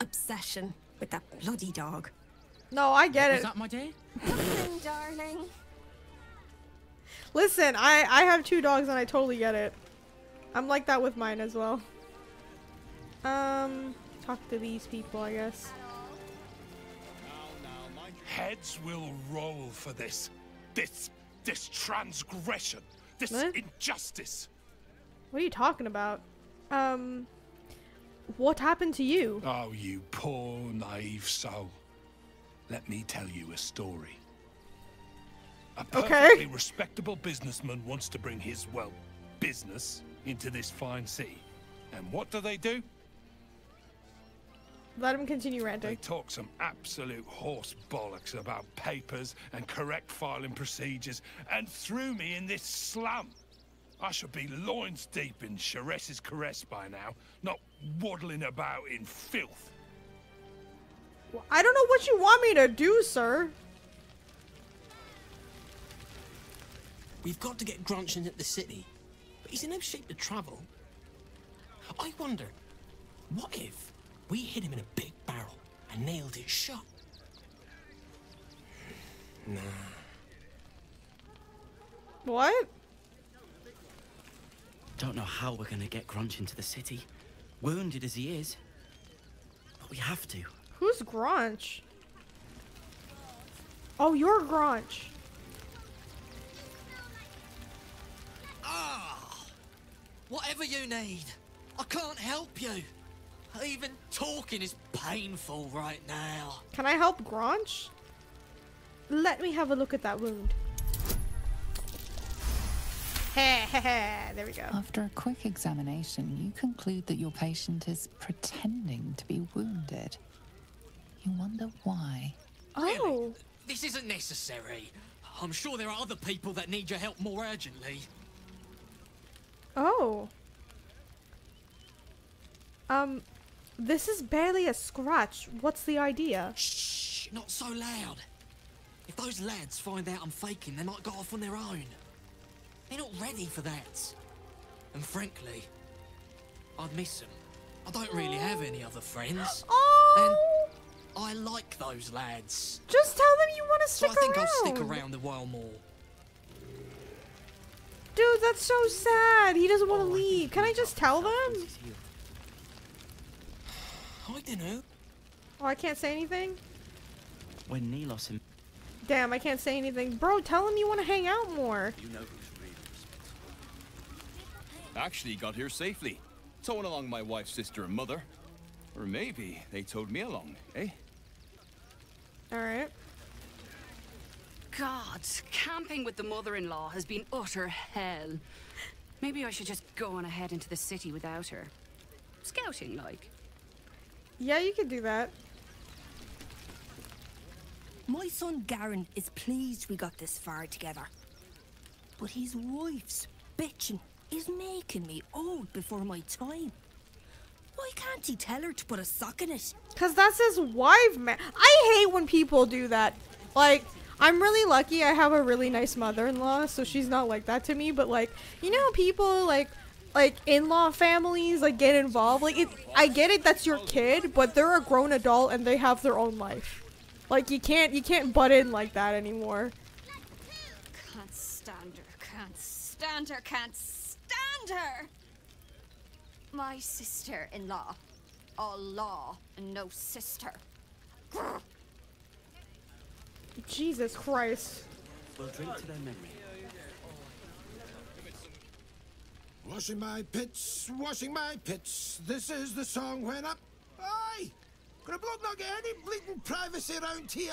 S11: obsession with that bloody dog.
S1: No, I get
S10: Was
S1: it.
S10: that my day?
S11: Nothing, darling.
S1: Listen, I I have two dogs and I totally get it. I'm like that with mine as well. Um, talk to these people, I guess.
S12: Heads will roll for this. This this transgression. This
S1: What?
S12: injustice.
S1: What are you talking about? Um, what happened to you?
S12: Oh, you poor naive soul. Let me tell you a story. A
S1: Okay.
S12: perfectly respectable businessman wants to bring his, well, business into this fine city. And what do they do?
S1: Let him continue
S12: They
S1: ranting.
S12: talk some absolute horse bollocks about papers and correct filing procedures and threw me in this slum. I should be loins deep in Sharess's caress by now, not waddling about in filth.
S1: I don't know what you want me to do, sir.
S5: We've got to get Grunch into the city, but he's in no shape to travel. I wonder, what if we hid him in a big barrel and nailed it shut? Nah.
S1: What?
S13: Don't know how we're gonna get Grunch into the city, wounded as he is. But we have to.
S1: Who's Grunch? Oh, you're Grunch.
S14: Ah! Whatever you need, I can't help you. Even talking is painful right now.
S1: Can I help Grunch? Let me have a look at that wound. there we go.
S7: After a quick examination, you conclude that your patient is pretending to be wounded. You wonder why.
S1: Oh.
S14: This isn't necessary. I'm sure there are other people that need your help more urgently.
S1: Oh. Um, this is barely a scratch. What's the idea?
S14: Shh, not so loud. If those lads find out I'm faking, they might go off on their own. They're not ready for that. And frankly, I'd miss them. I don't really have any other friends.
S1: Oh!
S14: And I like those lads.
S1: Just tell them you want to
S14: So
S1: stick
S14: I think
S1: around.
S14: I'll stick around a while more.
S1: Dude, that's so sad. He doesn't want oh, to leave. Can I just tell them?
S14: I don't know.
S1: Oh, I can't say anything?
S13: When Nelos and
S1: Damn, I can't say anything. Bro, tell him you want to hang out more.
S15: You know who's really responsible. Actually got here safely. Towing along my wife's sister and mother. Or maybe they towed me along, eh?
S1: Alright.
S16: God, camping with the mother-in-law has been utter hell. Maybe I should just go on ahead into the city without her. Scouting, like.
S1: Yeah, you could do that.
S2: My son Garen is pleased we got this far together. But his wife's bitching is making me old before my time.
S11: Why can't he tell her to put a sock in it?
S1: Cause that's his wife, man. I hate when people do that. Like, I'm really lucky. I have a really nice mother-in-law, so she's not like that to me. But like, you know, people like, like in-law families like get involved. Like, it. I get it. That's your kid, but they're a grown adult and they have their own life. Like, you can't, you can't butt in like that anymore.
S2: Can't stand her, can't stand her, can't stand her! My sister in law. All law and no sister. Grr.
S1: Jesus Christ.
S13: We'll drink to their memory.
S9: Washing my pits, washing my pits. This is the song when up. Aye! Could a bloke not get any bleeding privacy around here?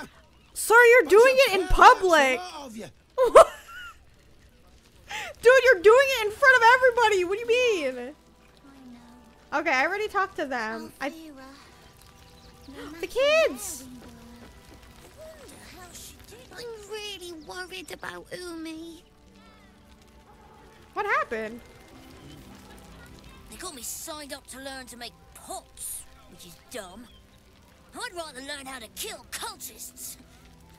S1: Sir, you're doing it in public.
S9: Of you.
S1: Dude, you're doing it in front of everybody. What do you mean? Okay, I already talked to them. I the kids.
S17: I'm really worried about Umi.
S1: What happened?
S18: They got me signed up to learn to make pots, which is dumb. I'd rather learn how to kill cultists.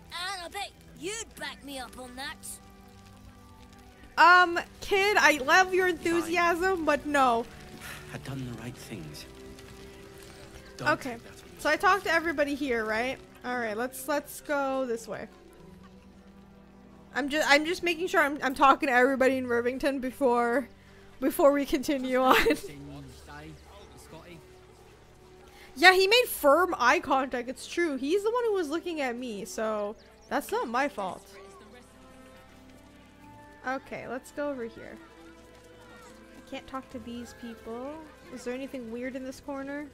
S18: And I bet you'd back me up on that.
S1: Um, kid, I love your enthusiasm, but no.
S13: I've done the right things. Don't
S1: Okay. So I talked to everybody here, right? All right, let's let's go this way. I'm just I'm just making sure I'm I'm talking to everybody in Rivington before before we continue on. yeah, he made firm eye contact. It's true. He's the one who was looking at me, so that's not my fault. Okay, let's go over here. I can't talk to these people. Is there anything weird in this corner?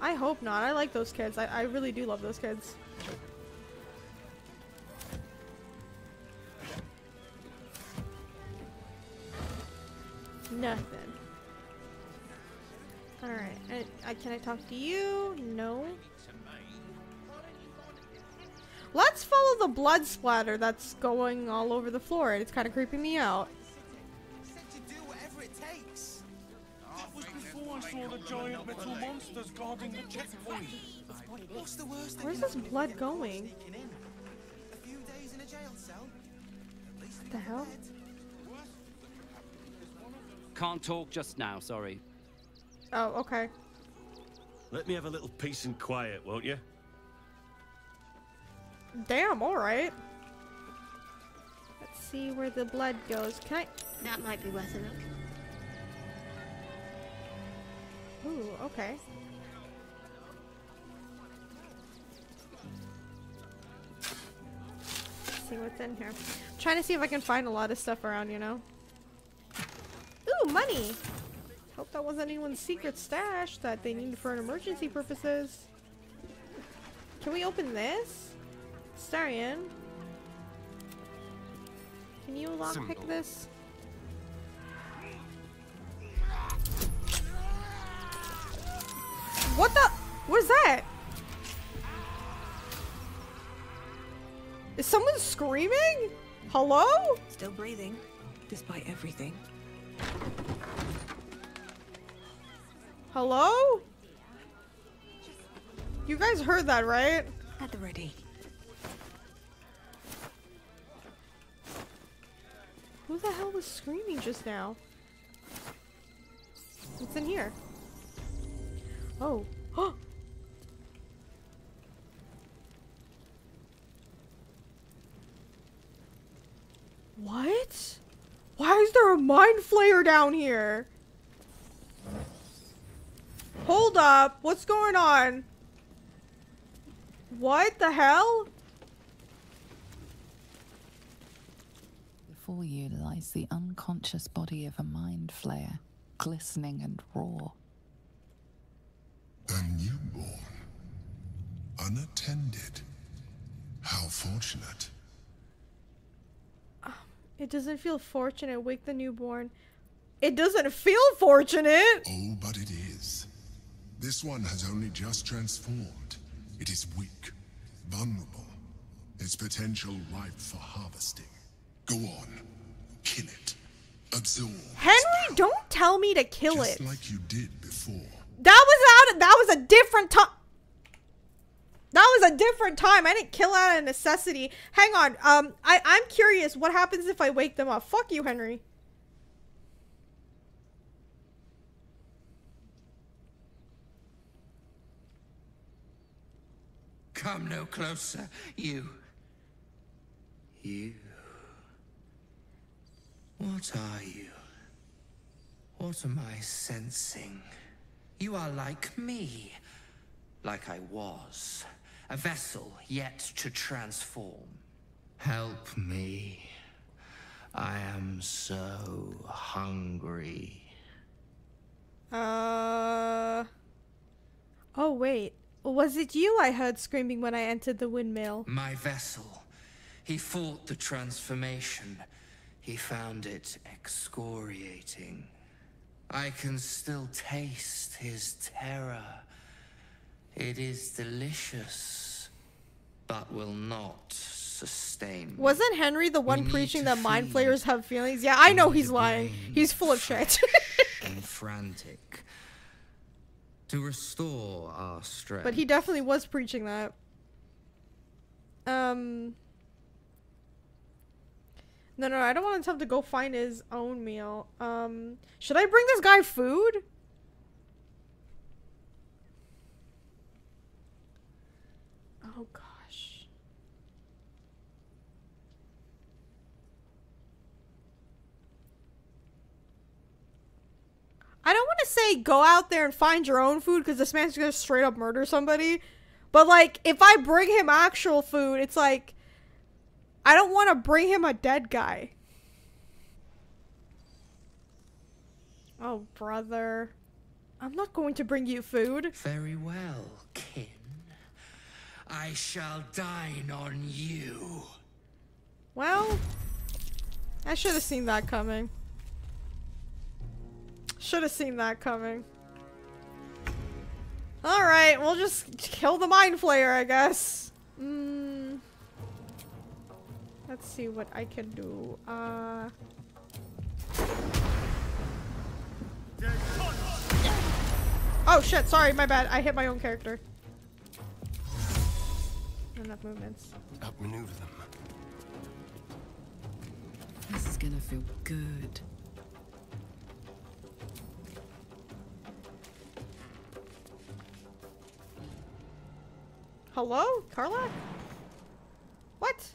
S1: I hope not. I like those kids. I, I really do love those kids. Nothing. Alright. I, I, can I talk to you? No. Let's follow the blood splatter that's going all over the floor. It's kind of creeping me out.
S12: That was before I saw the giant metal monsters guarding the checkpoint.
S9: What's the worst that
S1: Where's this blood going?
S9: A few days in a jail cell. At least
S1: What the hell?
S13: Can't talk just now, sorry.
S1: Oh, okay.
S19: Let me have a little peace and quiet, won't you?
S1: Damn, alright. Let's see where the blood goes. Can I?
S6: That might be worth a look.
S1: Ooh, okay. Let's see what's in here. trying to see if I can find a lot of stuff around, you know? Ooh, money! Hope that wasn't anyone's secret stash that they needed for an emergency purposes. Can we open this? Astarion? Can you lockpick this? What the? What is that? Is someone screaming? Hello?
S11: Still breathing, despite everything.
S1: Hello? You guys heard that, right?
S11: At the ready.
S1: Who the hell was screaming just now? What's in here? Oh. what? Why is there a mind flayer down here? Hold up. What's going on? What the hell?
S7: Before you lies the unconscious body of a mind flayer, glistening and raw.
S20: A newborn. Unattended. How fortunate.
S1: It doesn't feel fortunate. Wake the newborn. It doesn't feel fortunate.
S20: Oh, but it is. This one has only just transformed. It is weak, vulnerable. Its potential ripe for harvesting. Go on, kill it. Absorb.
S1: Henry, don't tell me to kill
S20: Just
S1: it.
S20: like you did before.
S1: That was out. That was a different time. That was a different time. I didn't kill out of necessity. Hang on. Um, I I'm curious. What happens if I wake them up? Fuck you, Henry.
S21: Come no closer, you. You. What are you? What am I sensing? You are like me. Like I was. A vessel yet to transform. Help me. I am so hungry.
S1: Uh. Oh wait. Was it you I heard screaming when I entered the windmill?
S21: My vessel. He fought the transformation. He found it excoriating. I can still taste his terror. It is delicious, but will not sustain me.
S1: Wasn't Henry the one preaching that mind flayers have feelings? Yeah, I know he's lying. He's full of shit.
S21: and frantic. To restore our strength.
S1: but he definitely was preaching that. Um. No, no, I don't want to tell him to go find his own meal. Um, should I bring this guy food? Oh gosh. I don't want to say go out there and find your own food because this man's gonna straight up murder somebody. But like, if I bring him actual food, it's like I don't want to bring him a dead guy. Oh, brother. I'm not going to bring you food.
S21: Very well, kin. I shall dine on you.
S1: Well, I should have seen that coming. Should have seen that coming. Alright, we'll just kill the Mind Flayer, I guess. Mm. Let's see what I can do. Uh. Oh shit, sorry, my bad. I hit my own character. Enough movements.
S22: Outmaneuver them.
S23: This is gonna feel good.
S1: Hello? Karlach? What?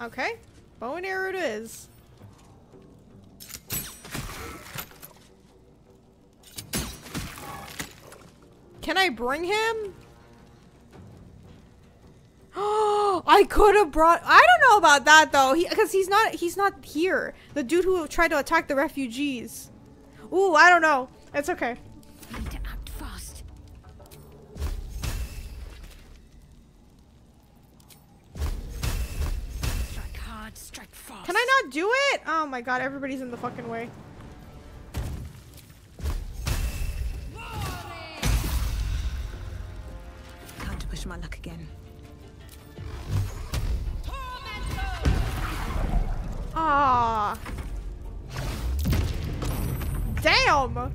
S1: Okay. Bow and arrow it is. Can I bring him? Oh, I could have brought. I don't know about that though. He because he's not. He's not here. The dude who tried to attack the refugees. Ooh, I don't know. It's okay.
S2: Need to act fast. Strike hard, strike fast.
S1: Can I not do it? Oh my god, everybody's in the fucking way.
S11: Time to push my luck again.
S1: Damn.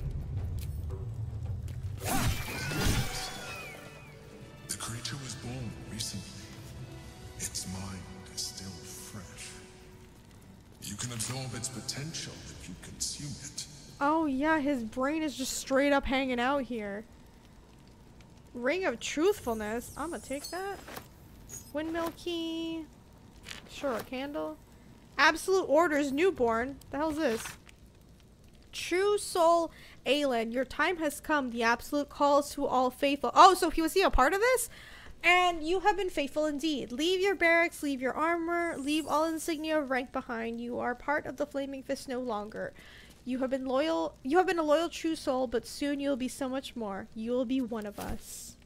S20: The creature was born recently. Its mind is still fresh. You can absorb its potential if you consume it.
S1: Oh yeah, his brain is just straight up hanging out here. Ring of Truthfulness. I'm gonna take that. Windmill key. Sure, a candle. Absolute Orders Newborn. The hell's this? True Soul Aelin, your time has come. The absolute calls to all faithful. Oh, so he was he a part of this? And you have been faithful indeed. Leave your barracks, leave your armor, leave all insignia of rank behind. You are part of the Flaming Fist no longer. You have been loyal. You have been a loyal true soul, but soon you will be so much more. You will be one of us.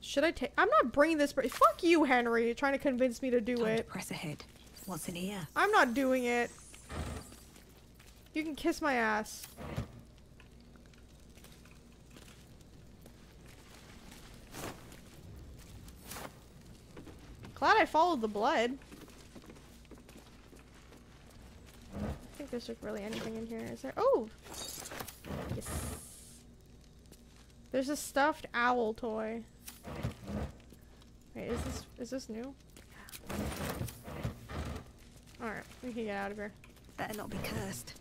S1: Should I take? I'm not bringing this. Fuck you, Henry. You're trying to convince me to do
S11: Time to
S1: it.
S11: press ahead. What's in here?
S1: I'm not doing it. You can kiss my ass. Glad I followed the blood. I think there's like really anything in here. Is there? Oh! Yes. There's a stuffed owl toy. Wait, is this is this new? Alright, we can get out of here.
S11: Better not be cursed.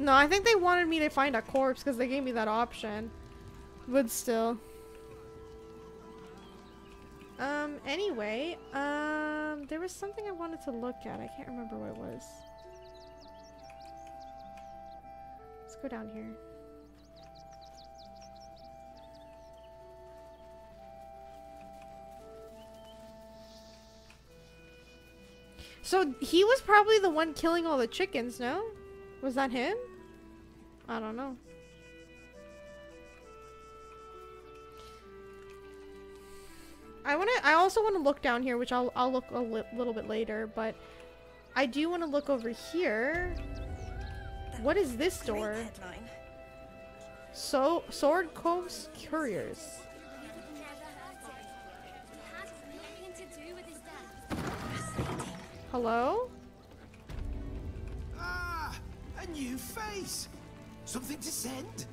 S1: No, I think they wanted me to find a corpse because they gave me that option. But still. Um, anyway, um, there was something I wanted to look at. I can't remember what it was. Let's go down here. So he was probably the one killing all the chickens, no? Was that him? I don't know. I want to I also want to look down here, which I'll I'll look a li little bit later, but I do want to look over here. What is this door? So Sword Coast Couriers. Hello?
S9: Ah, a new face. Something to send?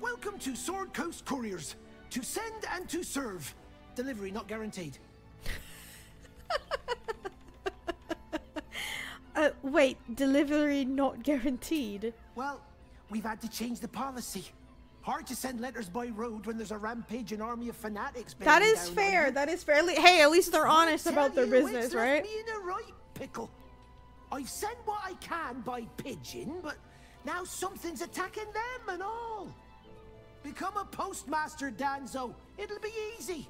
S9: Welcome to Sword Coast Couriers. To send and to serve. Delivery not guaranteed.
S1: Uh, wait, delivery not guaranteed.
S9: Well, we've had to change the policy. Hard to send letters by road when there's a rampaging army of fanatics.
S1: That is fair. That is fair. Le- Hey, at least they're
S9: I
S1: honest about their business, right?
S9: Me in a right pickle. I've sent what I can by pigeon, but now something's attacking them and all. Become a postmaster, Danzo. It'll be easy.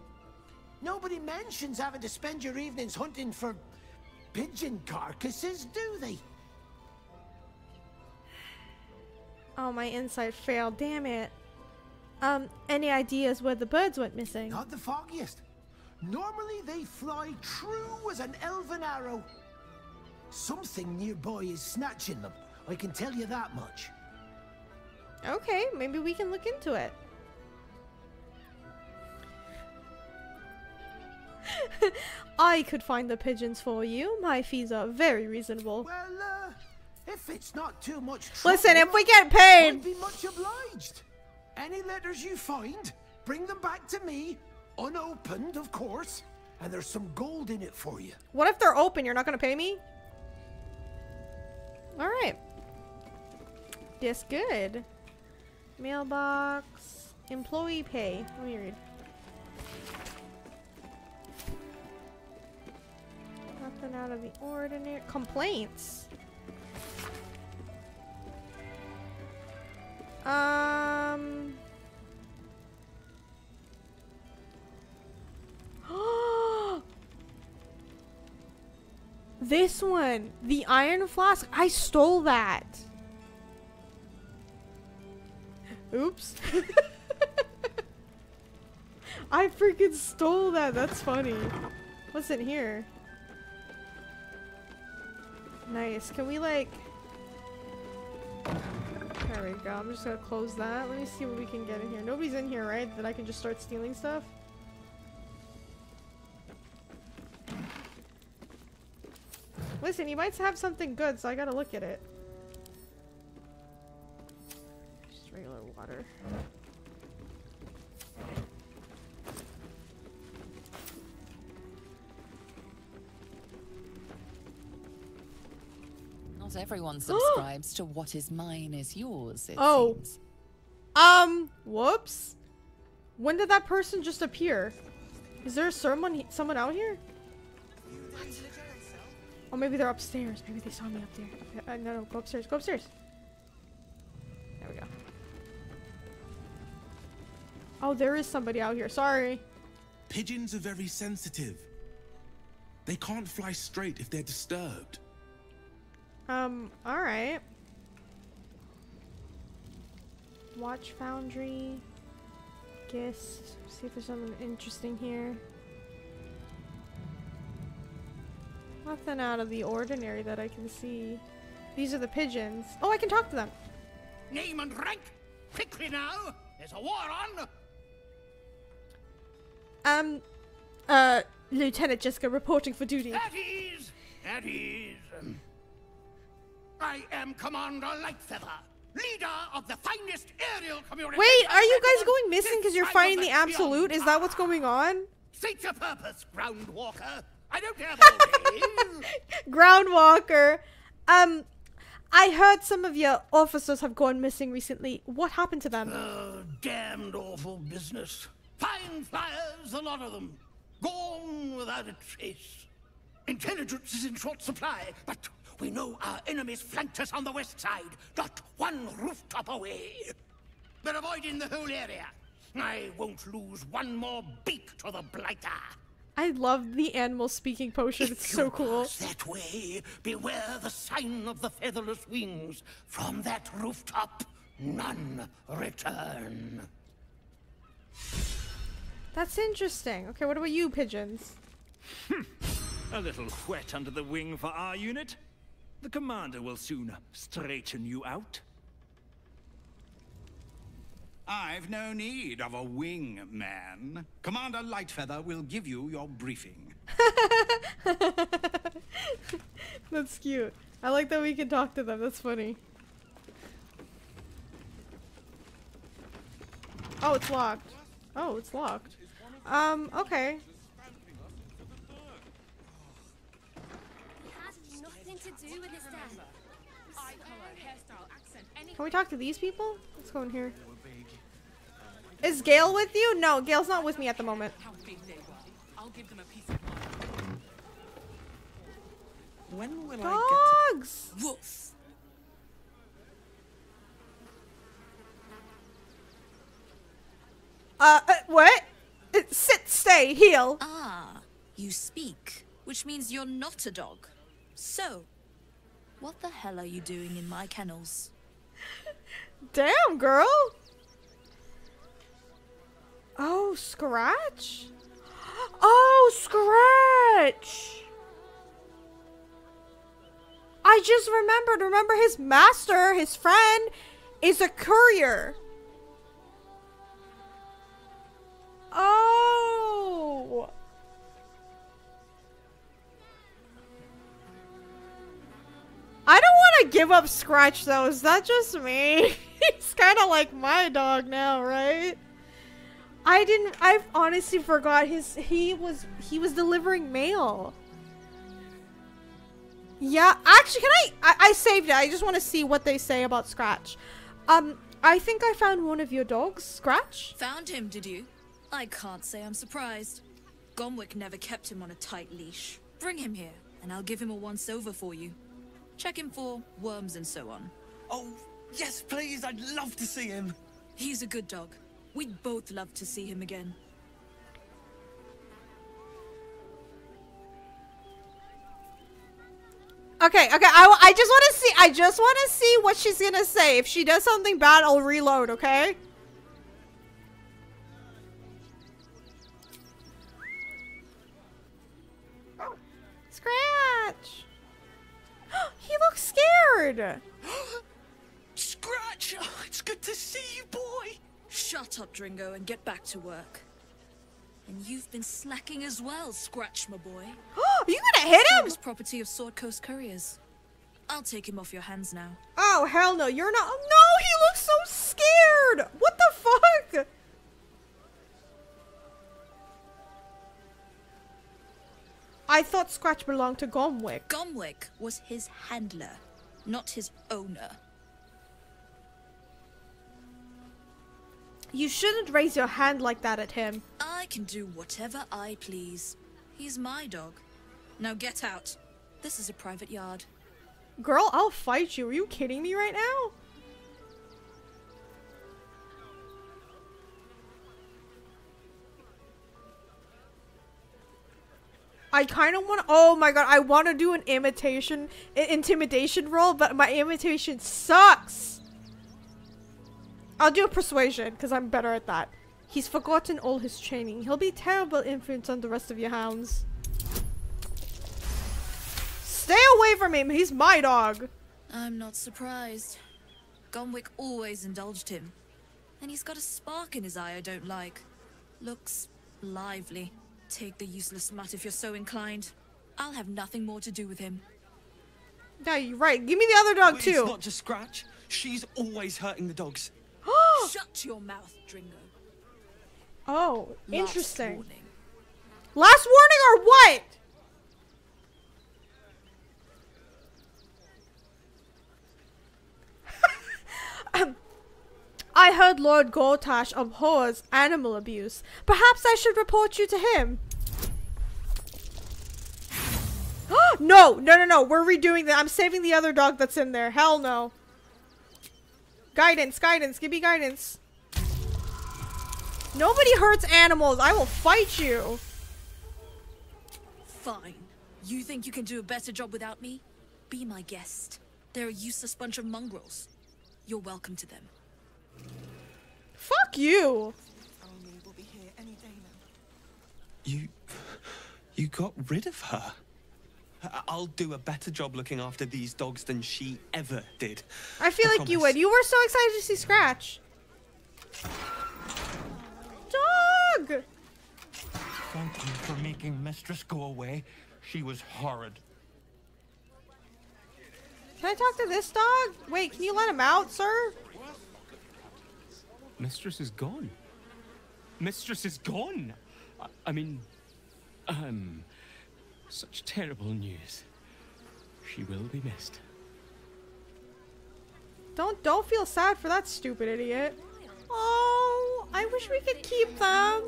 S9: Nobody mentions having to spend your evenings hunting for pigeon carcasses, do they?
S1: Oh, my insight failed. Damn it. Um, any ideas where the birds went missing?
S9: Not the foggiest. Normally they fly true as an elven arrow. Something nearby is snatching them. I can tell you that much.
S1: Okay, maybe we can look into it. I could find the pigeons for you. My fees are very reasonable.
S9: Well, uh, if it's not too much trouble,
S1: Listen, if we get paid.
S9: I'd be much obliged. Any letters you find, bring them back to me, unopened, of course, and there's some gold in it for you.
S1: What if they're open? You're not gonna pay me? Alright. Yes, good. Mailbox. Employee pay. Let me read. Nothing out of the ordinary. Complaints. Um. this one, the iron flask. I stole that. Oops. I freaking stole that. That's funny. What's in here? Nice. Can we like... There we go. I'm just gonna close that. Let me see what we can get in here. Nobody's in here, right? That I can just start stealing stuff? Listen, you might have something good, so I gotta look at it. Water.
S7: Not everyone subscribes to what is mine is yours, it
S1: Oh.
S7: seems.
S1: Um, whoops. When did that person just appear? Is there someone someone out here? Oh, maybe they're upstairs. Maybe they saw me up there. Uh, no, no, go upstairs. Go upstairs. Oh, there is somebody out here. Sorry.
S24: Pigeons are very sensitive. They can't fly straight if they're disturbed.
S1: Um, alright. Watch Foundry. Guess. See if there's something interesting here. Nothing out of the ordinary that I can see. These are the pigeons. Oh, I can talk to them.
S25: Name and rank! Quickly now! There's a war on!
S1: Um, uh, Lieutenant Jessica reporting for duty.
S25: At ease! At ease. I am Commander Lightfeather, leader of the finest aerial community.
S1: Wait, are you guys going missing because you're fighting the Absolute? Is that what's going on?
S25: State your purpose, Groundwalker. I don't have all day.
S1: Groundwalker. Um, I heard some of your officers have gone missing recently. What happened to them?
S25: Uh, damned awful business. Fine flyers, a lot of them. Gone without a trace. Intelligence is in short supply, but we know our enemies flanked us on the west side, not one rooftop away. They're avoiding the whole area. I won't lose one more beak to the blighter.
S1: I love the animal speaking potion. It's so cool.
S25: That way, beware the sign of the featherless wings. From that rooftop, none return.
S1: That's interesting. Okay, what about you, pigeons? Hmm.
S26: A little wet under the wing for our unit. The commander will soon straighten you out.
S27: I've no need of a wing man. Commander Lightfeather will give you your briefing.
S1: That's cute. I like that we can talk to them. That's funny. Oh, it's locked. Oh, it's locked. Um, okay.
S17: Nothing to do with his death.
S1: Can we talk to these people? Let's go in here. Is Gale with you? No, Gale's not with me at the moment.
S28: When will
S1: Dogs!
S28: Woof.
S1: Uh, uh what? Sit, heal.
S22: Ah, you speak, which means you're not a dog. So, what the hell are you doing in my kennels?
S1: Damn, girl. Oh, Scratch? Oh, Scratch! I just remembered. Remember his master, his friend, is a courier. Oh! I don't want to give up Scratch though. Is that just me? He's kind of like my dog now, right? I didn't. I honestly forgot his. He was. He was delivering mail. Yeah, actually, can I, I? I saved it. I just want to see what they say about Scratch. Um, I think I found one of your dogs, Scratch.
S22: Found him, did you? I can't say I'm surprised. Gomwick never kept him on a tight leash. Bring him here, and I'll give him a once-over for you. Check him for worms and so on.
S28: Oh, yes, please. I'd love to see him.
S22: He's a good dog. We'd both love to see him again.
S1: Okay, okay. I, I just want to see. I just want to see what she's gonna say. If she does something bad, I'll reload. Okay. Scratch. he looks scared.
S28: Scratch! Oh, it's good to see you, boy!
S22: Shut up, Dringo, and get back to work. And you've been slacking as well, Scratch, my boy.
S1: Are you gonna hit him?
S22: It's property of Sword Coast Couriers. I'll take him off your hands now.
S1: Oh hell no! You're not. No, he looks so scared. What the fuck? I thought Scratch belonged to Gomwick.
S22: Gomwick was his handler, not his owner.
S1: You shouldn't raise your hand like that at him.
S22: I can do whatever I please. He's my dog. Now get out. This is a private yard.
S1: Girl, I'll fight you. Are you kidding me right now? I kind of want to. Oh my god, I want to do an imitation, intimidation roll, but my imitation sucks. I'll do a persuasion because I'm better at that. He's forgotten all his training. He'll be terrible influence on the rest of your hounds. Stay away from him. He's my dog.
S22: I'm not surprised. Gomwick always indulged him. And he's got a spark in his eye I don't like. Looks lively. Take the useless mutt if you're so inclined. I'll have nothing more to do with him.
S1: Yeah, you're right. Give me the other dog
S13: It's
S1: too.
S13: not just Scratch. She's always hurting the dogs.
S22: Shut your mouth, Dringo.
S1: Oh,
S22: Last
S1: interesting.
S22: warning.
S1: Last warning or what? Um, I heard Lord Gortash abhors animal abuse. Perhaps I should report you to him. no, no, no, no. We're redoing that. I'm saving the other dog that's in there. Hell no. Guidance, guidance. Give me guidance. Nobody hurts animals. I will fight you.
S22: Fine. You think you can do a better job without me? Be my guest. They're a useless bunch of mongrels. You're welcome to them.
S1: Fuck you.
S13: You. You got rid of her. I- I'll do a better job looking after these dogs than she ever did.
S1: I feel
S13: I
S1: like you would. You were so excited to see Scratch. Dog!
S26: Thank you for making Mistress go away. She was horrid.
S1: Can I talk to this dog? Wait, can you let him out, sir?
S29: Mistress is gone. Mistress is gone. I, I mean, um, such terrible news. She will be missed.
S1: Don't don't feel sad for that stupid idiot. Oh, I wish we could keep them.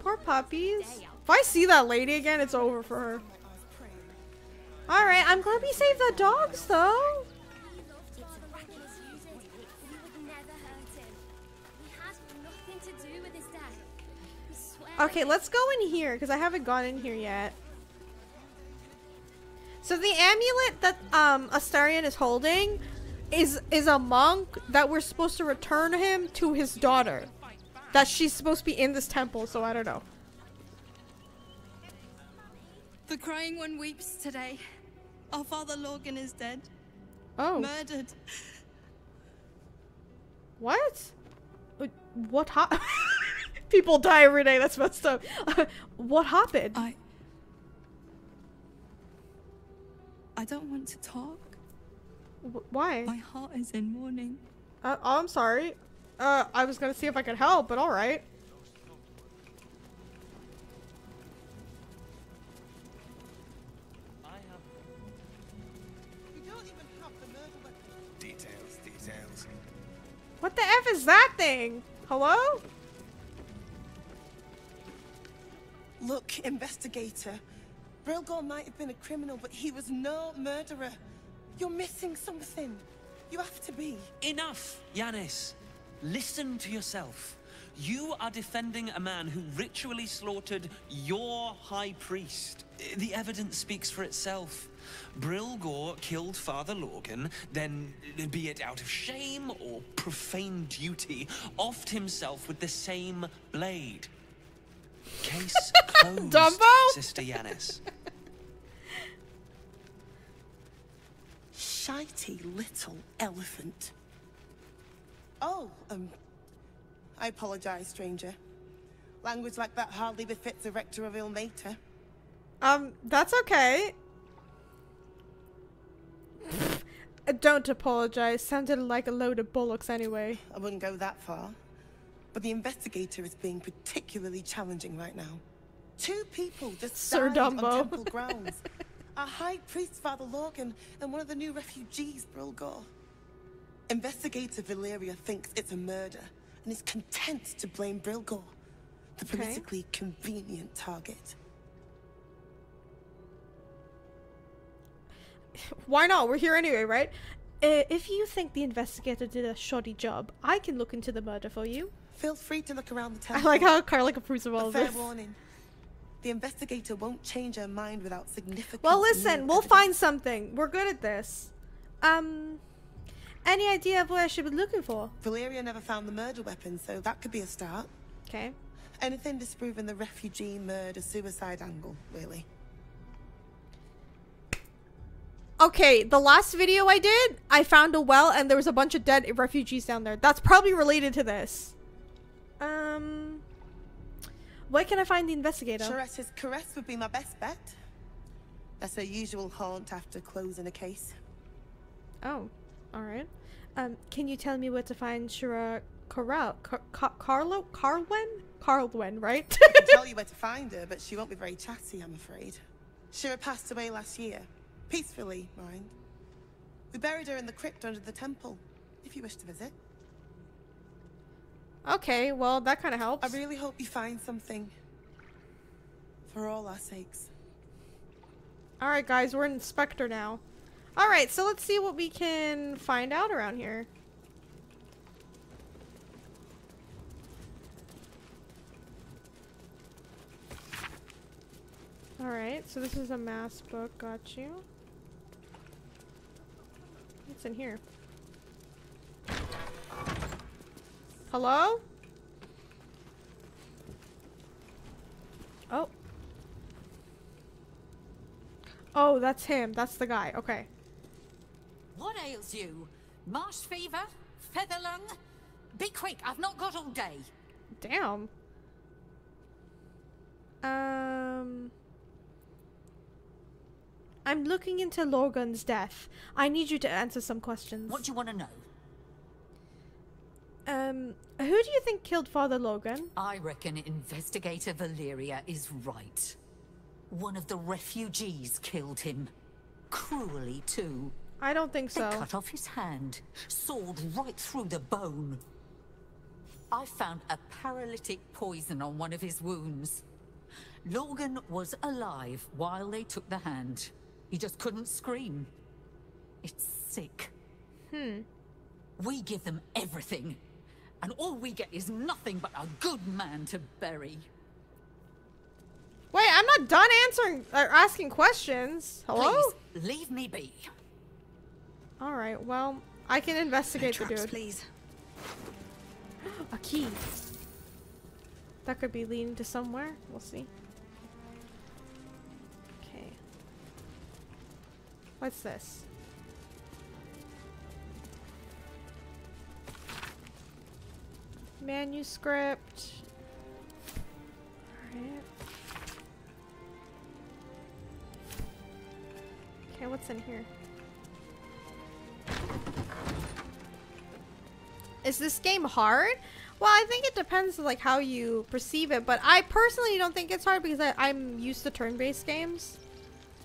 S1: Poor puppies. If I see that lady again, it's over for her. Alright, I'm glad we saved the dogs though. Okay, let's go in here because I haven't gone in here yet. So the amulet that um Astarion is holding is is a monk that we're supposed to return him to his daughter. That she's supposed to be in this temple, so I don't know.
S30: The crying one weeps today. Our father Lorgan is dead.
S1: Oh.
S30: Murdered.
S1: What? Uh, What happened? People die every day. That's messed up. what happened?
S30: I. I don't want to talk.
S1: why?
S30: My heart is in mourning.
S1: Uh, oh, I'm sorry. Uh, I was gonna see if I could help, but all right.
S24: Details, details.
S1: What the f is that thing? Hello?
S31: Look, investigator. Brilgor might have been a criminal, but he was no murderer. You're missing something. You have to be.
S13: Enough, Yanis. Listen to yourself. You are defending a man who ritually slaughtered your high priest. The evidence speaks for itself. Brilgor killed Father Lorgan, then, be it out of shame or profane duty, offed himself with the same blade. Case closed,
S1: Dumbo?
S13: Sister Yanis.
S31: Shitey little elephant. Oh, um, I apologize, stranger. Language like that hardly befits a rector of Ilmater.
S1: Um, that's okay. Don't apologize. Sounded like a load of bullocks anyway.
S31: I wouldn't go that far. But the investigator is being particularly challenging right now. Two people just
S1: Sir Dumbo.
S31: on temple grounds. Our high priest, Father Lorgan, and one of the new refugees, Brilgor. Investigator Valeria thinks it's a murder and is content to blame Brilgor, the
S1: Okay.
S31: politically convenient target.
S1: Why not? We're here anyway, right? Uh, if you think the investigator did a shoddy job, I can look into the murder for you.
S31: Feel free to look around the
S1: town.
S31: I
S1: like how Karlach approves of all
S31: But
S1: of
S31: fair
S1: this.
S31: warning. The investigator won't change her mind without significant
S1: Well, listen, we'll
S31: evidence.
S1: find something. We're good at this. Um, any idea of what I should be looking for?
S31: Valeria never found the murder weapon, so that could be a start.
S1: Okay.
S31: Anything disproving the refugee murder suicide angle, really.
S1: Okay, the last video I did, I found a well and there was a bunch of dead refugees down there. That's probably related to this. Um, Where can I find the investigator?
S31: Sharess's caress would be my best bet. That's her usual haunt after closing a case.
S1: Oh, all right. Um, can you tell me where to find Shira Car- Car- Carlo Carlwen Carlwen, right?
S31: I can tell you where to find her, but she won't be very chatty, I'm afraid. Shira passed away last year. Peacefully, mind. We buried her in the crypt under the temple, if you wish to visit.
S1: Okay, well that kind of helps.
S31: I really hope you find something. For all our sakes.
S1: All right, guys, we're in Spectre now. All right, so let's see what we can find out around here. All right, so this is a mass book. Got you. What's in here? Hello? Oh. Oh, that's him. That's the guy. Okay.
S32: What ails you? Marsh fever? Feather lung? Be quick, I've not got all day.
S1: Damn. Um. I'm looking into Lorgan's death. I need you to answer some questions.
S32: What do you want to know?
S1: Um, who do you think killed Father Lorgan?
S32: I reckon Investigator Valeria is right. One of the refugees killed him. Cruelly, too.
S1: I don't think so.
S32: They cut off his hand, sawed right through the bone. I found a paralytic poison on one of his wounds. Lorgan was alive while they took the hand. He just couldn't scream. It's sick.
S1: Hmm.
S32: We give them everything, and all we get is nothing but a good man to bury.
S1: Wait, I'm not done answering or asking questions. Hello?
S32: Please, leave me be.
S1: All right. Well, I can investigate the
S11: traps,
S1: dude.
S11: please.
S1: A key. That could be leading to somewhere. We'll see. Okay. What's this? Manuscript. Alright. Okay, what's in here? Is this game hard? Well, I think it depends like how you perceive it, but I personally don't think it's hard because I, I'm used to turn-based games.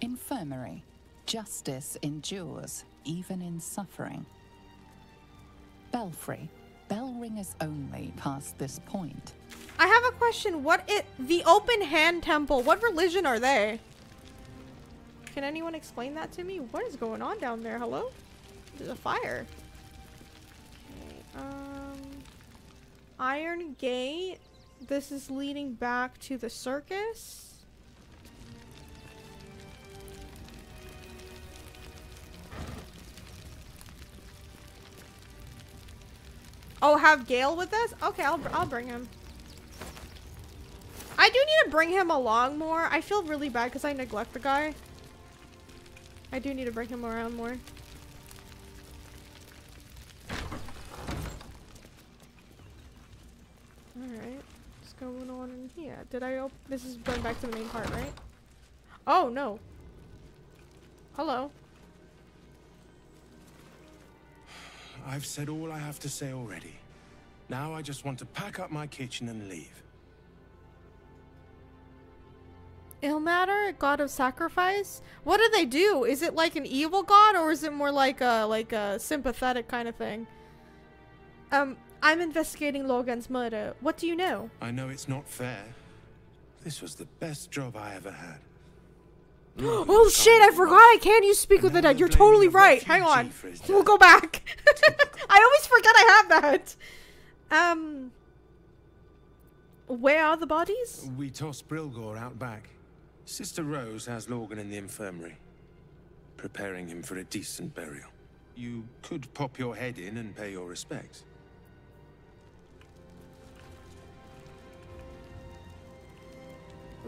S7: Infirmary. Justice endures, even in suffering. Belfry. Bell ringers only past this point.
S1: I have a question. What it the open hand temple? What religion are they? Can anyone explain that to me? What is going on down there? Hello? There's a fire. Okay, um Iron Gate. This is leading back to the circus. Oh, have Gale with us? Okay, I'll, I'll bring him. I do need to bring him along more. I feel really bad because I neglect the guy. I do need to bring him around more. Alright. What's going on in here? Did I open? This is going back to the main part, right? Oh, no. Hello.
S24: I've said all I have to say already. Now I just want to pack up my kitchen and leave.
S1: Ilmater, god of sacrifice. What do they do? Is it like an evil god, or is it more like a like a sympathetic kind of thing? Um, I'm investigating Lorgan's murder. What do you know?
S24: I know it's not fair. This was the best job I ever had.
S1: Oh shit! I forgot I can't use speak with the dead. You're totally right. Hang on. We'll go back. I always forget I have that. Um, where are the bodies?
S24: We tossed Brilgor out back. Sister Rose has Lorgan in the infirmary, preparing him for a decent burial. You could pop your head in and pay your respects.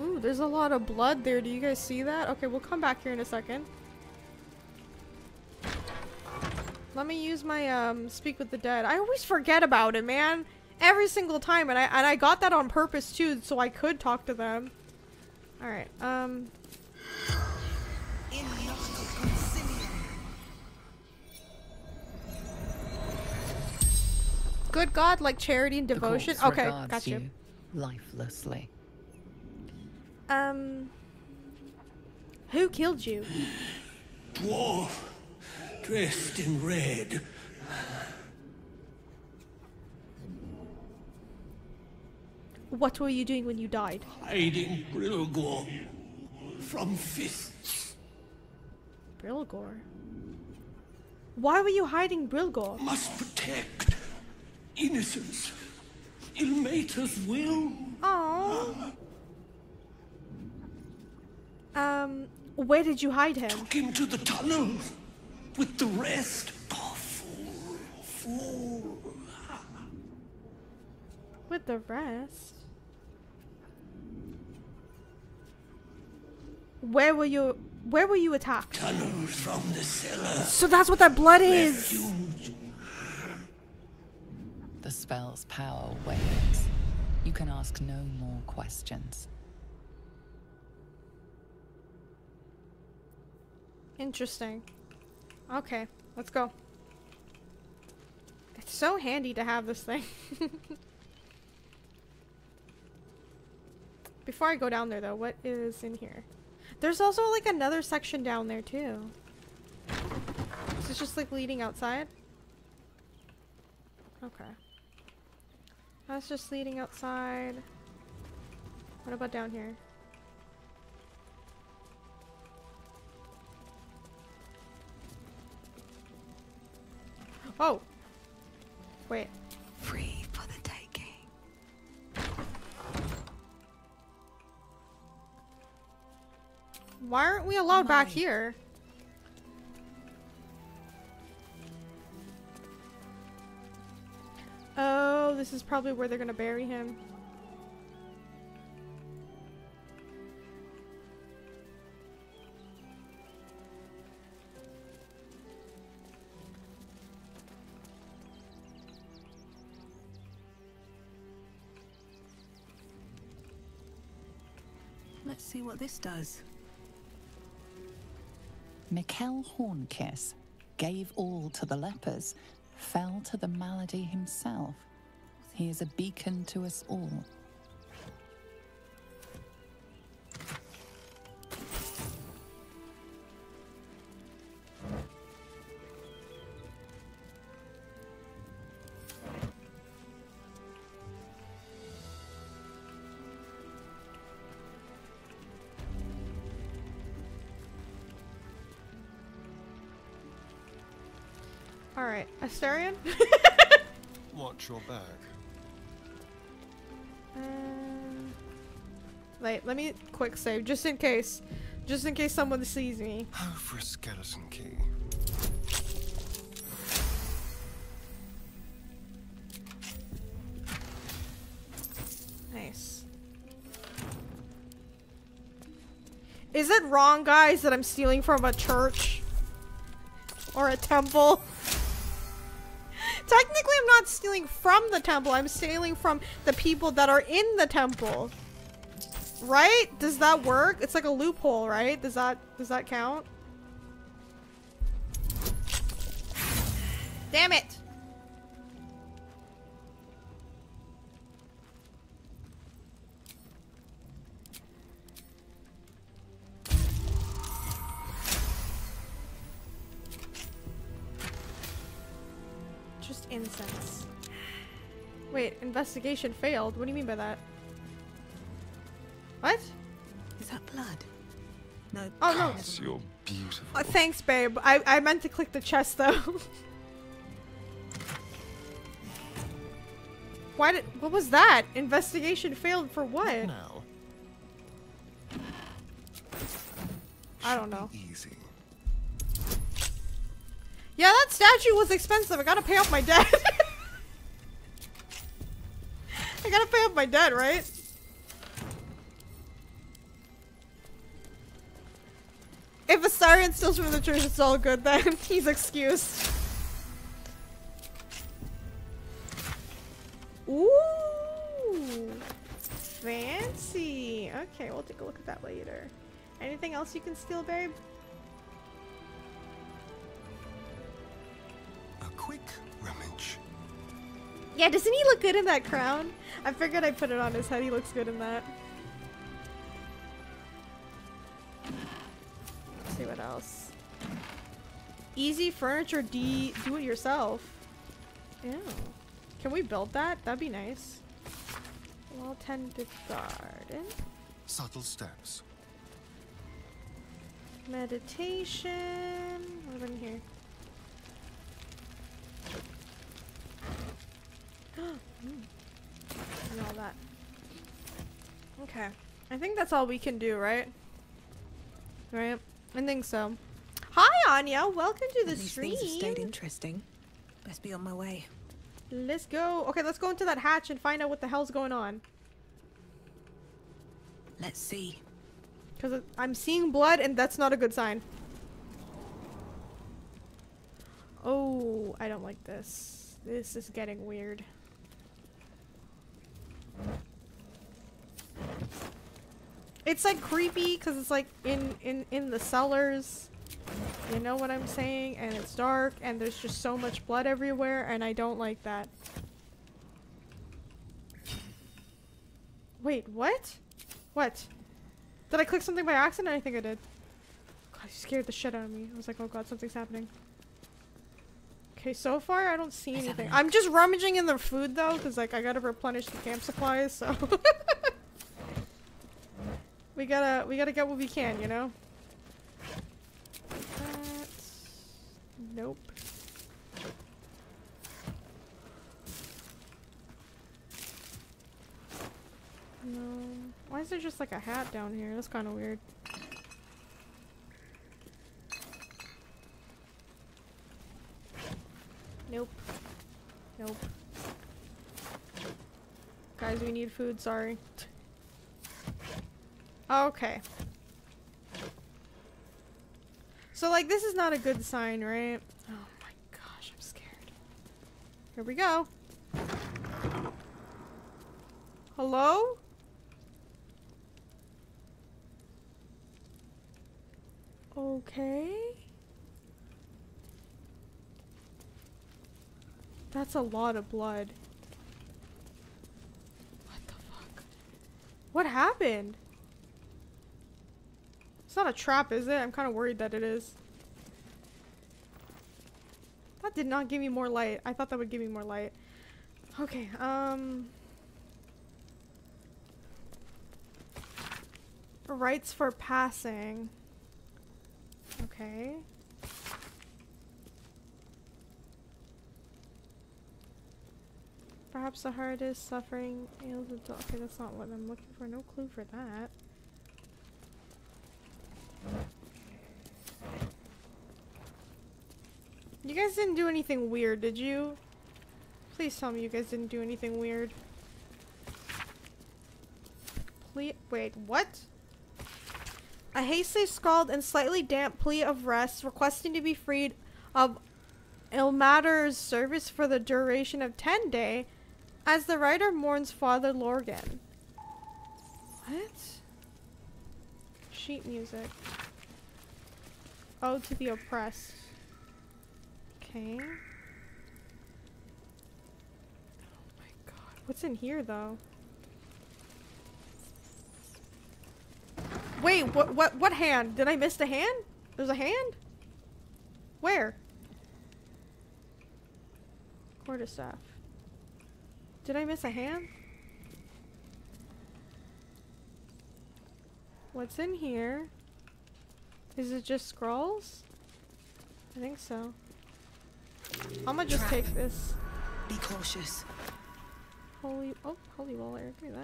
S1: Ooh, there's a lot of blood there. Do you guys see that? Okay, we'll come back here in a second. Let me use my um speak with the dead. I always forget about it, man. every single time, and I and I got that on purpose too, so I could talk to them. All right. Um. Good God, like charity and devotion. Okay, gotcha.
S7: you lifelessly.
S1: Um. Who killed you?
S25: Dwarf, dressed in red.
S1: What were you doing when you died?
S25: Hiding Brilgor from fists.
S1: Brilgor. Why were you hiding Brilgor?
S25: Must protect innocence. Ilmater's will.
S1: Oh. Um, where did you hide him?
S25: Took him to the tunnels with the rest. Oh, fool, fool.
S1: With the rest. Where were you? Where were you attacked?
S25: Tunnels from the cellar.
S1: So that's what that blood is.
S25: Refuge.
S7: The spell's power wanes. You can ask no more questions.
S1: Interesting. Okay, let's go. It's so handy to have this thing. Before I go down there though, what is in here? There's also like another section down there too. Is this just like leading outside? Okay. That's just leading outside. What about down here? Oh! Wait.
S11: Free for the taking.
S1: Why aren't we allowed back here? Oh, this is probably where they're gonna bury him.
S11: Let's see what this does.
S7: Mikkel Hornkiss gave all to the lepers, fell to the malady himself. He is a beacon to us all.
S1: Astarion?
S33: Watch your back.
S1: Um, wait, let me quick save, just in case. Just in case someone sees me.
S33: How for a skeleton key?
S1: Nice. Is it wrong, guys, that I'm stealing from a church? Or a temple? Stealing from the temple. I'm stealing from the people that are in the temple. Right? Does that work? It's like a loophole, right? Does that does that count? Damn it! Investigation failed. What do you mean by that? What?
S11: Is that blood? No.
S1: Oh no.
S33: Gods, you're beautiful.
S1: Uh, thanks, babe. I I meant to click the chest though. Why did? What was that? Investigation failed for what?
S33: Now,
S1: I don't know.
S33: easy.
S1: Yeah, that statue was expensive. I gotta pay off my debt. Gotta pay off my debt, right? If Astarion steals from the church, it's all good then. He's excused. Ooh, fancy. Okay, we'll take a look at that later. Anything else you can steal, babe?
S33: A quick rummage.
S1: Yeah, doesn't he look good in that crown? I figured I'd put it on his head. He looks good in that. Let's see what else. Easy furniture D do it yourself. Yeah. Can we build that? That'd be nice. Well tended garden.
S33: Subtle steps.
S1: Meditation. What in here? Mm. And all that. Okay. I think that's all we can do, right? Right? I think so. Hi, Anya. Welcome to the
S11: These
S1: stream.
S11: things have stayed interesting. Best be on my way.
S1: Let's go. Okay, let's go into that hatch and find out what the hell's going on.
S11: Let's see.
S1: Because I'm seeing blood and that's not a good sign. Oh, I don't like this. This is getting weird. It's like creepy because it's like in, in, in the cellars. You know what I'm saying? And it's dark and there's just so much blood everywhere and I don't like that. Wait, what? What? Did I click something by accident? I think I did. God, you scared the shit out of me. I was like, oh god, something's happening. Okay, so far I don't see
S11: Let's have a
S1: anything. I'm just rummaging in the food though, because like I gotta replenish the camp supplies, so we gotta we gotta get what we can, you know. That's... Nope. No. Why is there just like a hat down here? That's kind of weird. Nope. Nope. Guys, we need food, sorry. Okay. So, like, this is not a good sign, right? Oh my gosh, I'm scared. Here we go. Hello? Okay. That's a lot of blood. What the fuck? What happened? It's not a trap, is it? I'm kind of worried that it is. That did not give me more light. I thought that would give me more light. Okay, um... Rights for passing. Okay. Perhaps the is suffering ails dog. Okay, that's not what I'm looking for. No clue for that. You guys didn't do anything weird, did you? Please tell me you guys didn't do anything weird. Plea- wait, what? A hastily scrawled and slightly damp plea of rest, requesting to be freed of Ilmater's service for the duration of 10 day, as the writer mourns Father Lorgan. What? Sheet music. Ode to the oppressed. Okay. Oh my god. What's in here though? Wait, what what what hand? Did I miss the hand? There's a hand? Where? Quarterstaff. Did I miss a hand? What's in here? Is it just scrolls? I think so. I'm gonna just
S11: Trap.
S1: take this.
S11: Be cautious.
S1: Holy, oh, holy roller, give me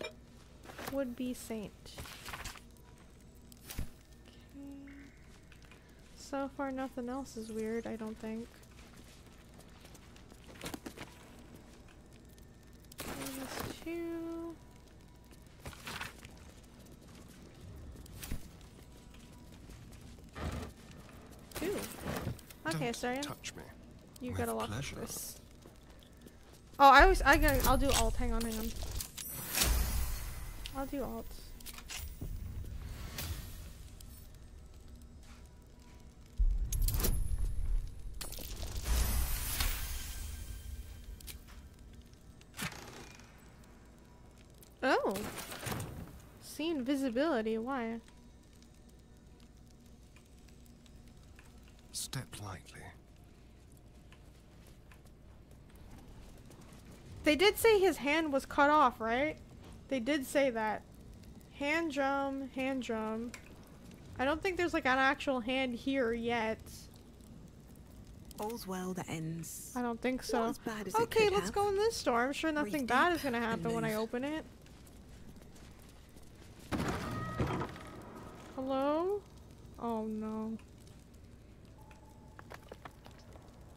S1: that. Would be saint. Okay. So far, nothing else is weird, I don't think. Minus two. Two. Okay,
S33: Don't
S1: sorry.
S33: touch me.
S1: You
S33: With
S1: gotta lock
S33: pleasure.
S1: this. Oh, I always I can I'll do alt. Hang on, hang on. I'll do alt. Invisibility, why?
S33: Step lightly.
S1: They did say his hand was cut off, right? They did say that. Hand drum, hand drum. I don't think there's like an actual hand here yet.
S31: All's well that ends.
S1: I don't think so.
S31: Not as bad as it
S1: okay,
S31: could
S1: let's
S31: have.
S1: go in this store. I'm sure nothing
S31: Breathe
S1: bad is gonna happen when I open it. Hello? Oh no.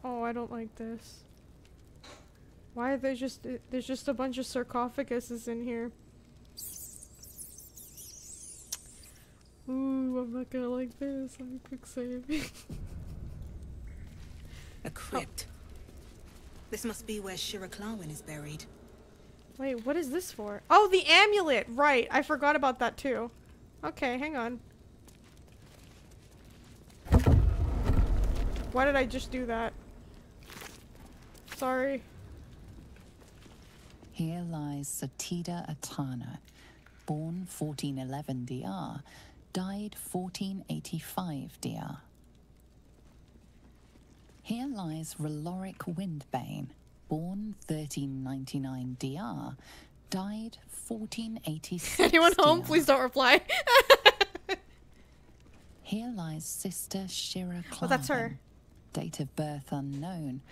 S1: Oh, I don't like this. Why are there just there's just a bunch of sarcophaguses in here? Ooh, I'm not gonna like this. I'm quick saving.
S31: A crypt. This must be where Shira Clarwin is buried.
S1: Wait, what is this for? Oh, the amulet! Right, I forgot about that too. Okay, hang on. Why did I just do that? Sorry.
S7: Here lies Satida Atana, born 1411 DR, died 1485 DR. Here lies Reloric Windbane, born 1399 DR, died 1486
S1: Anyone home? Please don't reply.
S7: Here lies Sister Shira Clarvin.
S1: Oh, that's her.
S7: Date of birth unknown.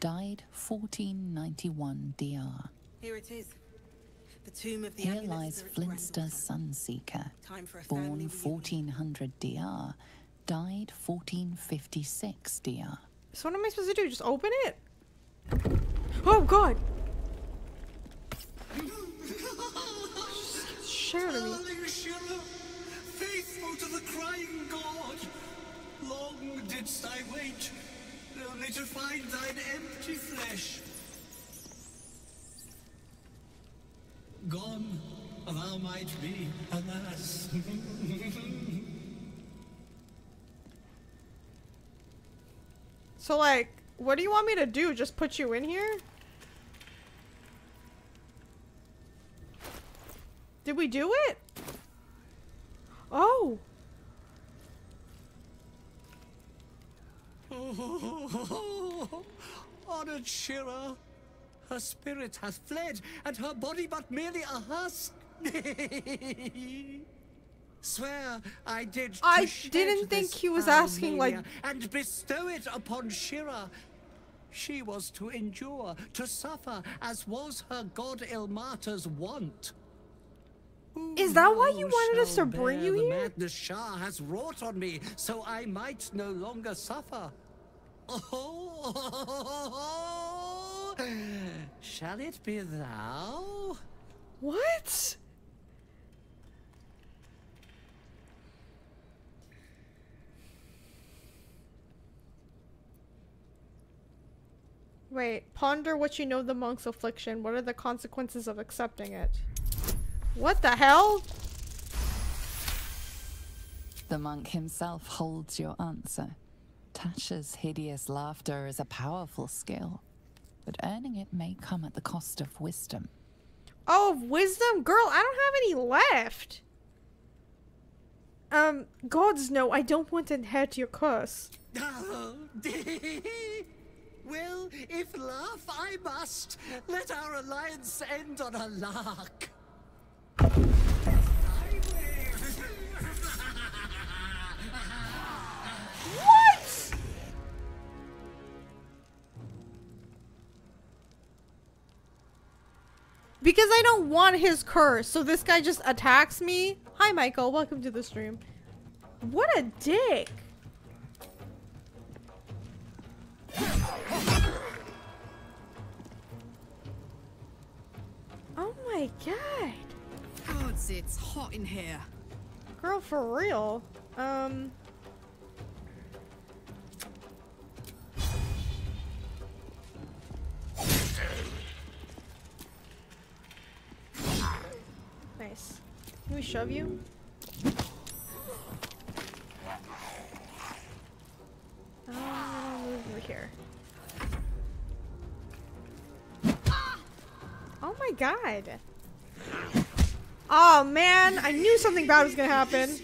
S7: Died 1491 DR.
S31: Here it is. The tomb of the
S7: Here lies
S31: spirit
S7: Flinster Sunseeker.
S31: Time for a
S7: Born 1400 DR. Died 1456 DR.
S1: So what am I supposed to do? Just open it? Oh god! Share me.
S27: Faithful to the crying god, long didst I wait, only to find thine empty flesh. Gone, thou might be, alas.
S1: So like, what do you want me to do? Just put you in here? Did we do it? Oh!
S27: Honored Shira, her spirit hath fled, and her body but merely a husk. Swear I did.
S1: I didn't think he was asking, like-
S27: and bestow it upon Shira. She was to endure, to suffer, as was her god Ilmater's wont.
S1: Is that why you
S27: oh,
S1: wanted us to bring you
S27: the
S1: here?
S27: madness Shah has wrought on me, so I might no longer suffer. Oh, shall it be thou?
S1: What? Wait, ponder what you know the monk's affliction. What are the consequences of accepting it? What the hell?
S7: The monk himself holds your answer. Tasha's hideous laughter is a powerful skill, but earning it may come at the cost of wisdom.
S1: Oh, wisdom? Girl, I don't have any left. Um, gods no, I don't want to inherit your curse.
S27: Oh, well, if laugh I must, let our alliance end on a lark.
S1: What? Because I don't want his curse, so this guy just attacks me. Hi, Michael. Welcome to the stream. What a dick. Oh my god.
S23: It's it's hot in here.
S1: Girl, for real. Um. Nice. Can we shove you? Oh, over here. Oh my god! Oh man, I knew something bad was gonna happen.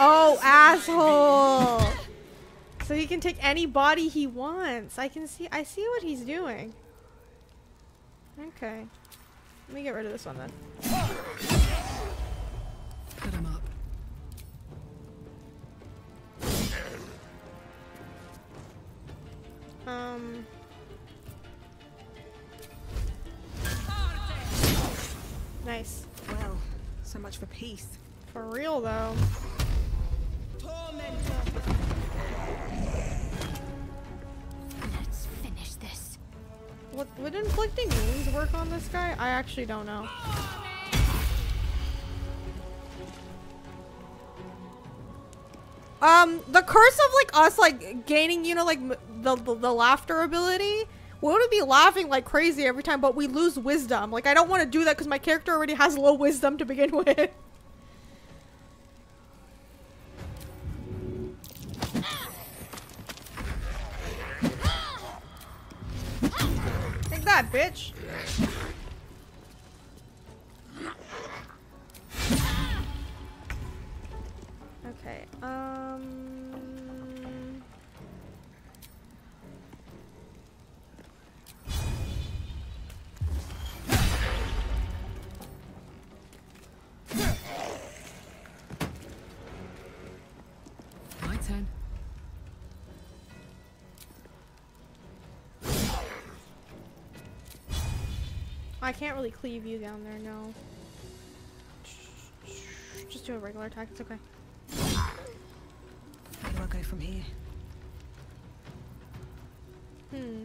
S1: Oh, asshole! So he can take any body he wants. I can see. I see what he's doing. Okay. Let me get rid of this one then. Though.
S2: Let's finish this.
S1: What would inflicting wounds work on this guy? I actually don't know. Um, the curse of like us like gaining, you know, like m- the, the the laughter ability. We would be laughing like crazy every time, but we lose wisdom. Like I don't want to do that because my character already has low wisdom to begin with. Can't really cleave you down there, no. Just do a regular attack, it's okay.
S11: Where do I go from here?
S1: Hmm.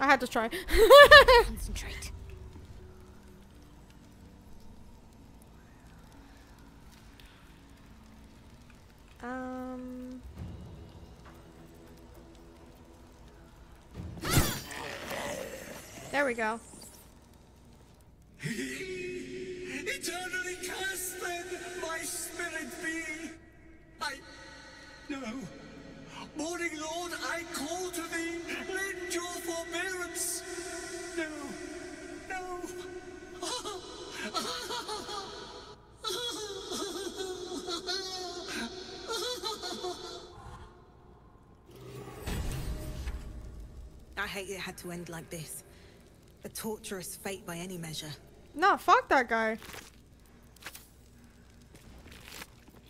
S1: I had to try.
S2: Concentrate.
S1: We go.
S27: Eternally cast then my spirit be. I. No. Morning Lord, I call to thee. Lend your forbearance. No. No.
S11: I hate it had to end like this. A torturous fate by any measure.
S1: No, fuck that guy.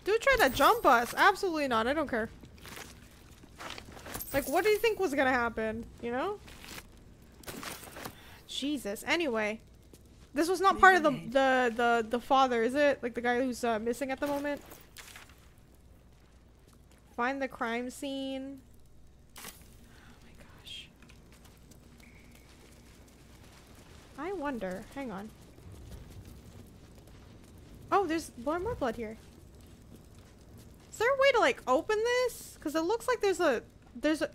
S1: Dude tried to jump us. Absolutely not. I don't care. Like, what do you think was gonna happen? You know? Jesus. Anyway. This was not part of the, the, the, the father, is it? Like the guy who's uh, missing at the moment? Find the crime scene. I wonder. Hang on. Oh, there's one more blood here. Is there a way to like open this? Because it looks like there's a there's a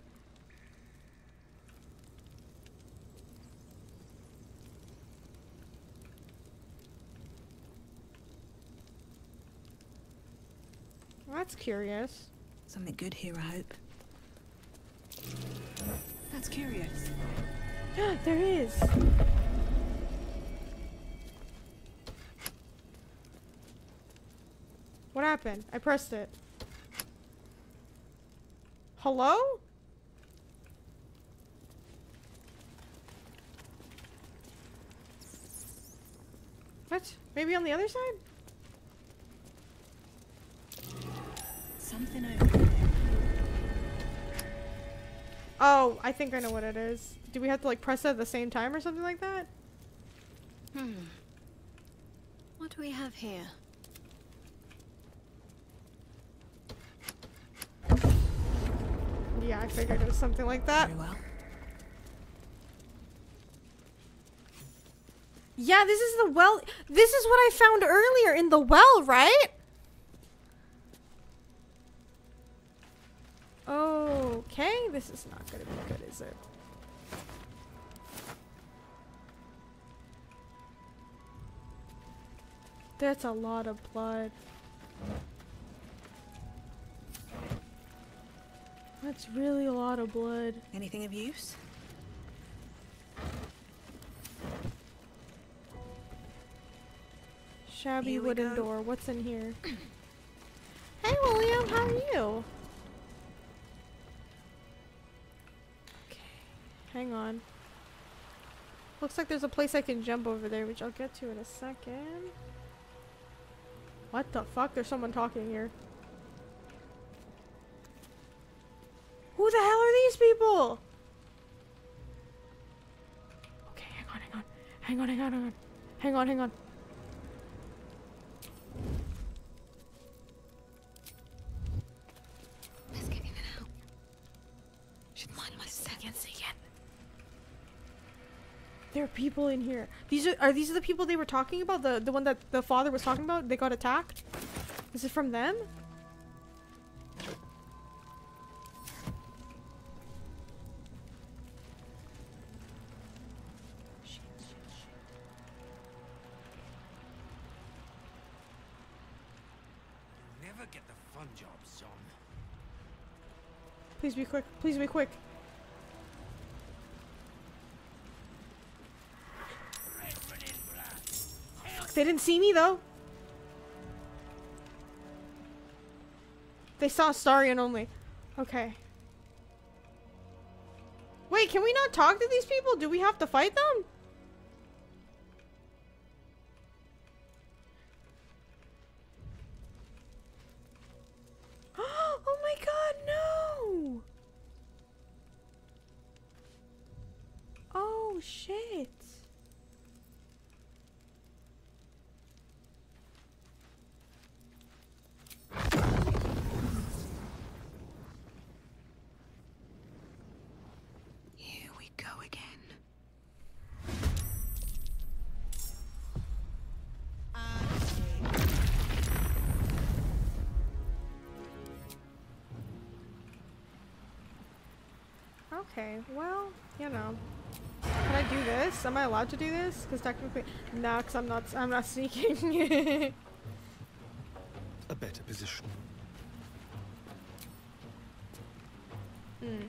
S1: That's curious.
S11: Something good here, I hope. That's curious.
S1: Yeah, there is. Happened? I pressed it. Hello? What? Maybe on the other side?
S11: Something over there.
S1: Oh, I think I know what it is. Do we have to like press it at the same time or something like that?
S2: Hmm. What do we have here?
S1: Yeah, I figured it was something like that.
S11: Well.
S1: Yeah, this is the well. This is what I found earlier in the well, right? Okay, this is not gonna be good, is it? That's a lot of blood. That's really a lot of blood.
S11: Anything of use?
S1: Shabby wooden
S11: go.
S1: door. What's in here? hey, William, how are you? Okay, hang on. Looks like there's a place I can jump over there, which I'll get to in a second. What the fuck? There's someone talking here. Who the hell are these people? Okay, hang on, hang on. Hang on, hang on, hang on. Hang on, hang on.
S30: Let's get in and out. Should mind my seconds again.
S1: There are people in here. These are are these the people they were talking about? The the one that the father was talking about? They got attacked? Is it from them? Please be quick. Please be quick. They didn't see me though. They saw Astarion only. Okay. Wait, can we not talk to these people? Do we have to fight them? oh my god, Oh shit.
S30: Here we go again.
S1: Okay, well, you know. Can I do this? Am I allowed to do this? Because technically, no, because I'm not. I'm not sneaking.
S33: A better position.
S1: hmm.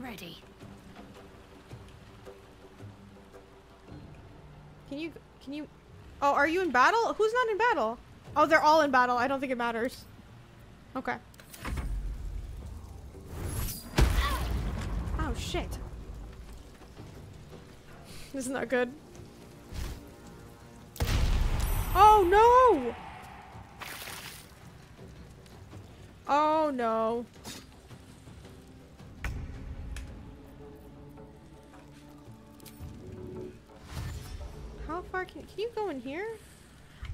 S2: Ready.
S1: Can you? Can you? Oh, are you in battle? Who's not in battle? Oh, they're all in battle. I don't think it matters. Okay. Oh shit. This is not that good. Oh no! Oh no. How far can can you go in here?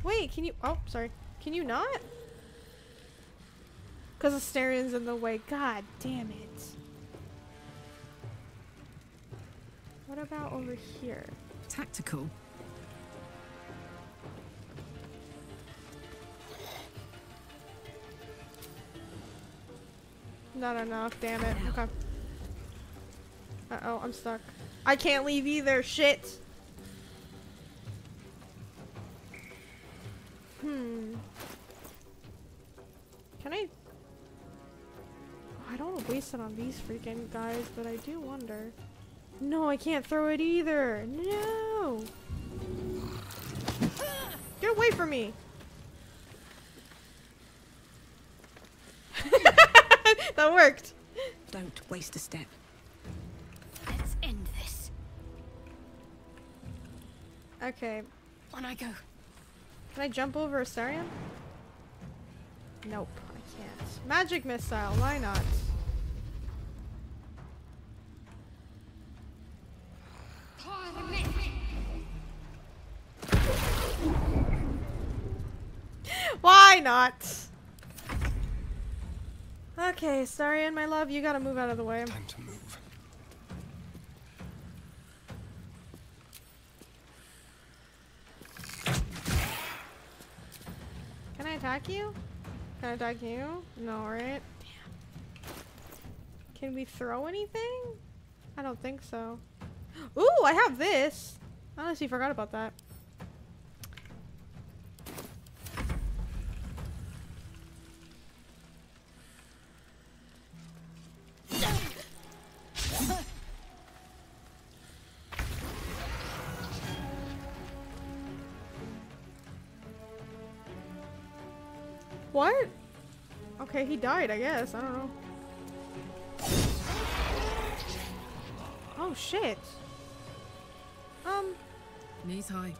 S1: Wait, can you? Oh, sorry. Can you not? Because Astarion's in the way. God damn it. What about over here?
S23: Tactical.
S1: Not enough. Damn it. Okay. Uh oh, I'm stuck. I can't leave either. Shit. Don't want to waste it on these freaking guys, but I do wonder. No, I can't throw it either. No. Get away from me. that worked.
S11: Don't waste a step.
S2: Let's end this.
S1: Okay.
S2: On I go.
S1: Can I jump over Astarion? Nope, I can't. Magic missile, why not? Why not? Okay, sorry, and my love, you gotta move out of the way.
S33: Time to move.
S1: Can I attack you? Can I attack you? No, right? Can we throw anything? I don't think so. Ooh, I have this. I honestly forgot about that. Died, I guess. I don't know. Oh, shit. Um,
S23: Knees high.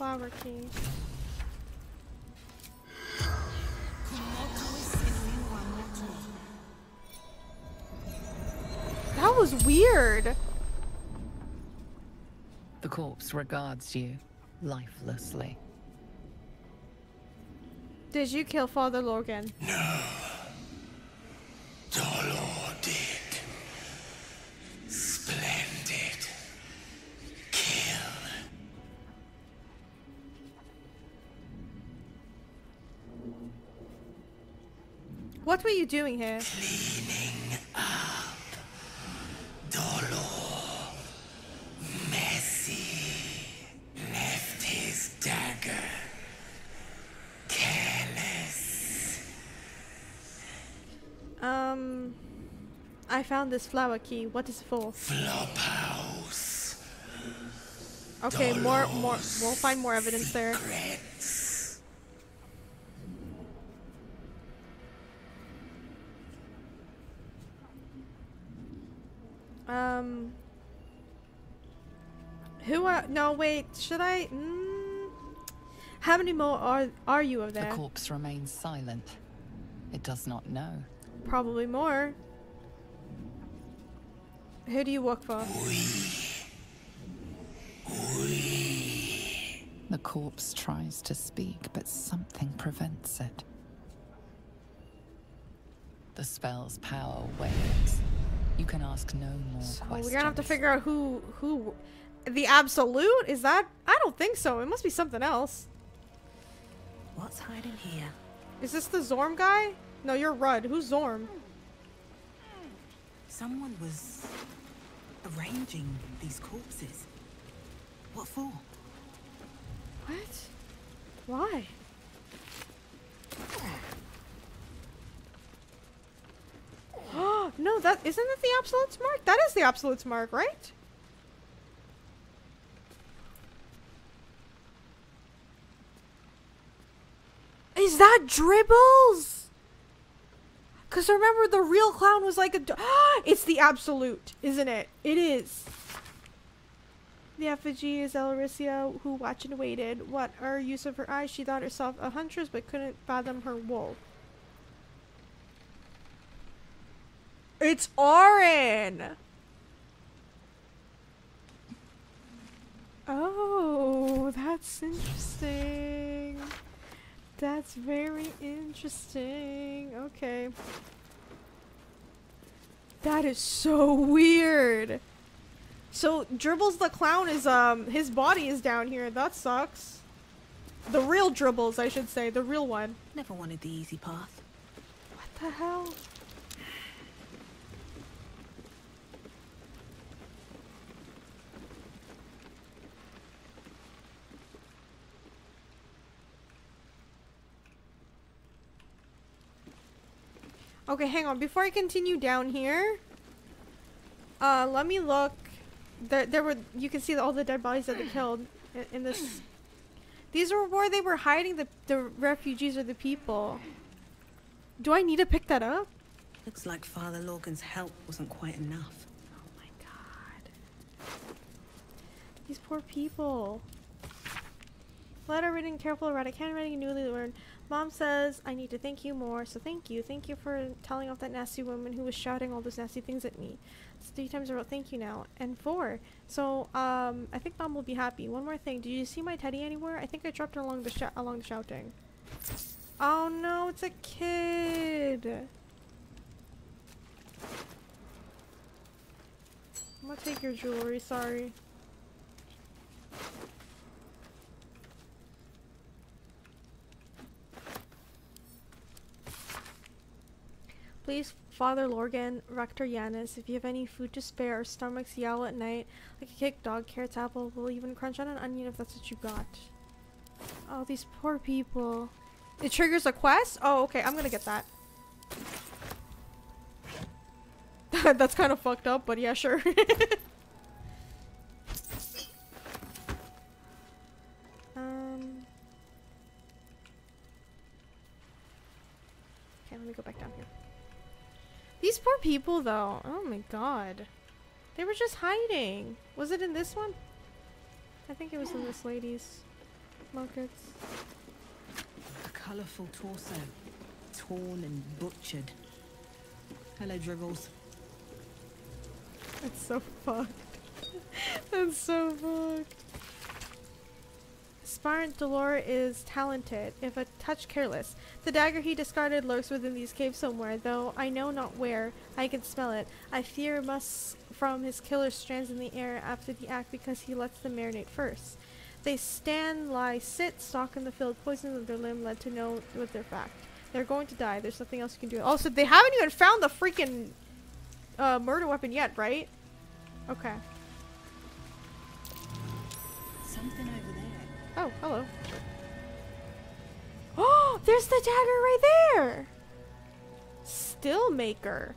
S1: flower key.
S7: The corpse regards you lifelessly.
S1: Did you kill Father Lorgan?
S27: Dolor did. Splendid. Kill.
S1: What were you doing here?
S27: Cleaning up. Dolor. Messy. Left his dagger. Careless.
S1: Um, I found this flower key. What is it for?
S27: Flophouse.
S1: Okay, more, more. We'll find more evidence there.
S27: Secrets.
S1: Um, who are? No, wait. Should I? Mm, how many more are are you of
S7: The corpse remains silent. It does not know.
S1: Probably more. Who do you work for?
S7: The corpse tries to speak, but something prevents it. The spell's power wanes. You can ask no more
S1: Well,
S7: questions.
S1: we're gonna have to figure out who who. The absolute is that? I don't think so. It must be something else.
S11: What's hiding here?
S1: Is this the Zorm guy? No, you're Rudd. Who's Zorm?
S34: Someone was arranging these corpses. What for?
S1: What? Why? Oh no, that isn't it the absolute mark? That is the absolute mark, right? Is that dribbles? Cause remember the real clown was like a. it's the absolute, isn't it? It is. The effigy is Elaricia, who watched and waited. What are use of her eyes? She thought herself a huntress, but couldn't fathom her wool. It's Orin! Oh, that's interesting. That's very interesting. Okay. That is so weird. So Dribbles the clown is um his body is down here. That sucks. The real Dribbles, I should say, the real one.
S34: Never wanted the easy path.
S1: What the hell? Okay, hang on. Before I continue down here, uh, let me look. There, there were. You can see all the dead bodies that they killed in, in this. These were where they were hiding the the refugees or the people. Do I need to pick that up?
S34: Looks like Father Lorgan's help wasn't quite enough. Oh my god.
S1: These poor people. Letter written careful erratic handwriting newly learned. Mom says I need to thank you more, so thank you. Thank you for telling off that nasty woman who was shouting all those nasty things at me. Three times I wrote thank you now. And four. So, um, I think Mom will be happy. One more thing. Did you see my teddy anywhere? I think I dropped it along the along the shouting. Oh no, it's a kid. I'm gonna take your jewelry, sorry. Please, Father Lorgan, Rector Yanis, if you have any food to spare, stomachs yowl at night like a kick dog, carrots, apple, we'll even crunch on an onion if that's what you got. Oh, these poor people. It triggers a quest? Oh, okay, I'm gonna get that. that's kind of fucked up, but yeah, sure. people, though. Oh my god. They were just hiding. Was it in this one? I think it was in this lady's markets.
S34: A colourful torso, torn and butchered. Hello, Dribbles.
S1: That's so fucked. That's so fucked. Sparent Dolor is talented, if a touch careless. The dagger he discarded lurks within these caves somewhere, though I know not where. I can smell it. I fear must from his killer strands in the air after the act because he lets them marinate first. They stand, lie, sit, stalk in the field, poison of their limb led to know with their fact. They're going to die. There's nothing else you can do. Also, they haven't even found the freaking uh, murder weapon yet, right? Okay.
S34: Something.
S1: Oh, hello. Oh, there's the dagger right there! Still maker.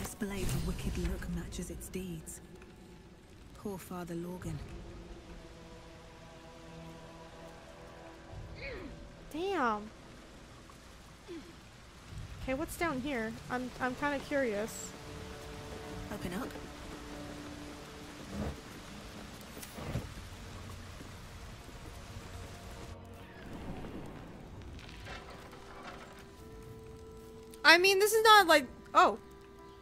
S34: This blade's wicked look matches its deeds. Poor Father Lorgan.
S1: Damn. Okay, what's down here? I'm I'm kind of curious.
S34: Open up.
S1: I mean, this is not like oh,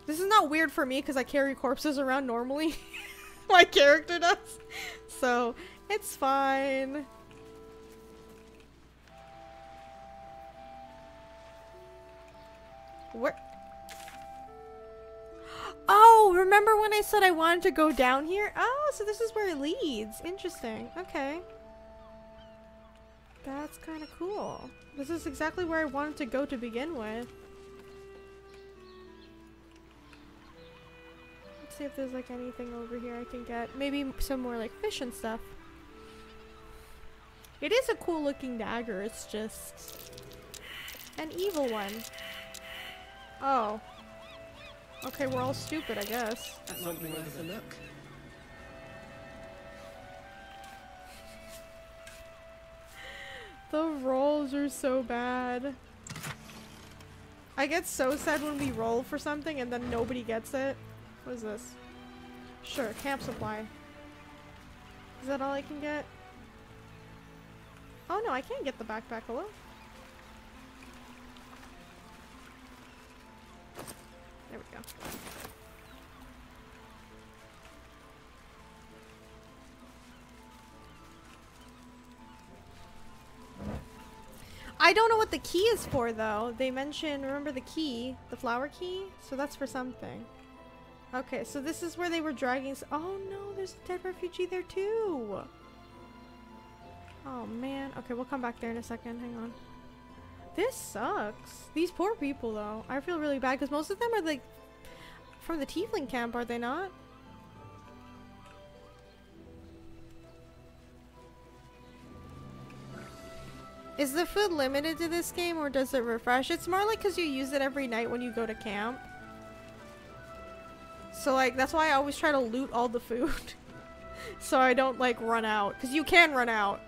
S1: this is not weird for me because I carry corpses around normally. My character does, so it's fine. Where? Oh, remember when I said I wanted to go down here? Oh, so this is where it leads. Interesting. Okay. That's kind of cool. This is exactly where I wanted to go to begin with. Let's see if there's like anything over here I can get. Maybe some more like fish and stuff. It is a cool looking dagger. It's just an evil one. Oh. Okay, we're all stupid, I guess.
S34: Be worth a look.
S1: The rolls are so bad. I get so sad when we roll for something and then nobody gets it. What is this? Sure, camp supply. Is that all I can get? Oh no, I can't get the backpack. Hello? There we go. I don't know what the key is for though. They mentioned, remember the key? The flower key? So that's for something. Okay, so this is where they were dragging Oh no, there's a dead refugee there too! Oh man. Okay, we'll come back there in a second. Hang on. This sucks. These poor people though. I feel really bad because most of them are like from the tiefling camp, are they not? Is the food limited to this game or does it refresh? It's more like because you use it every night when you go to camp. So like that's why I always try to loot all the food. so I don't like run out. Because you can run out.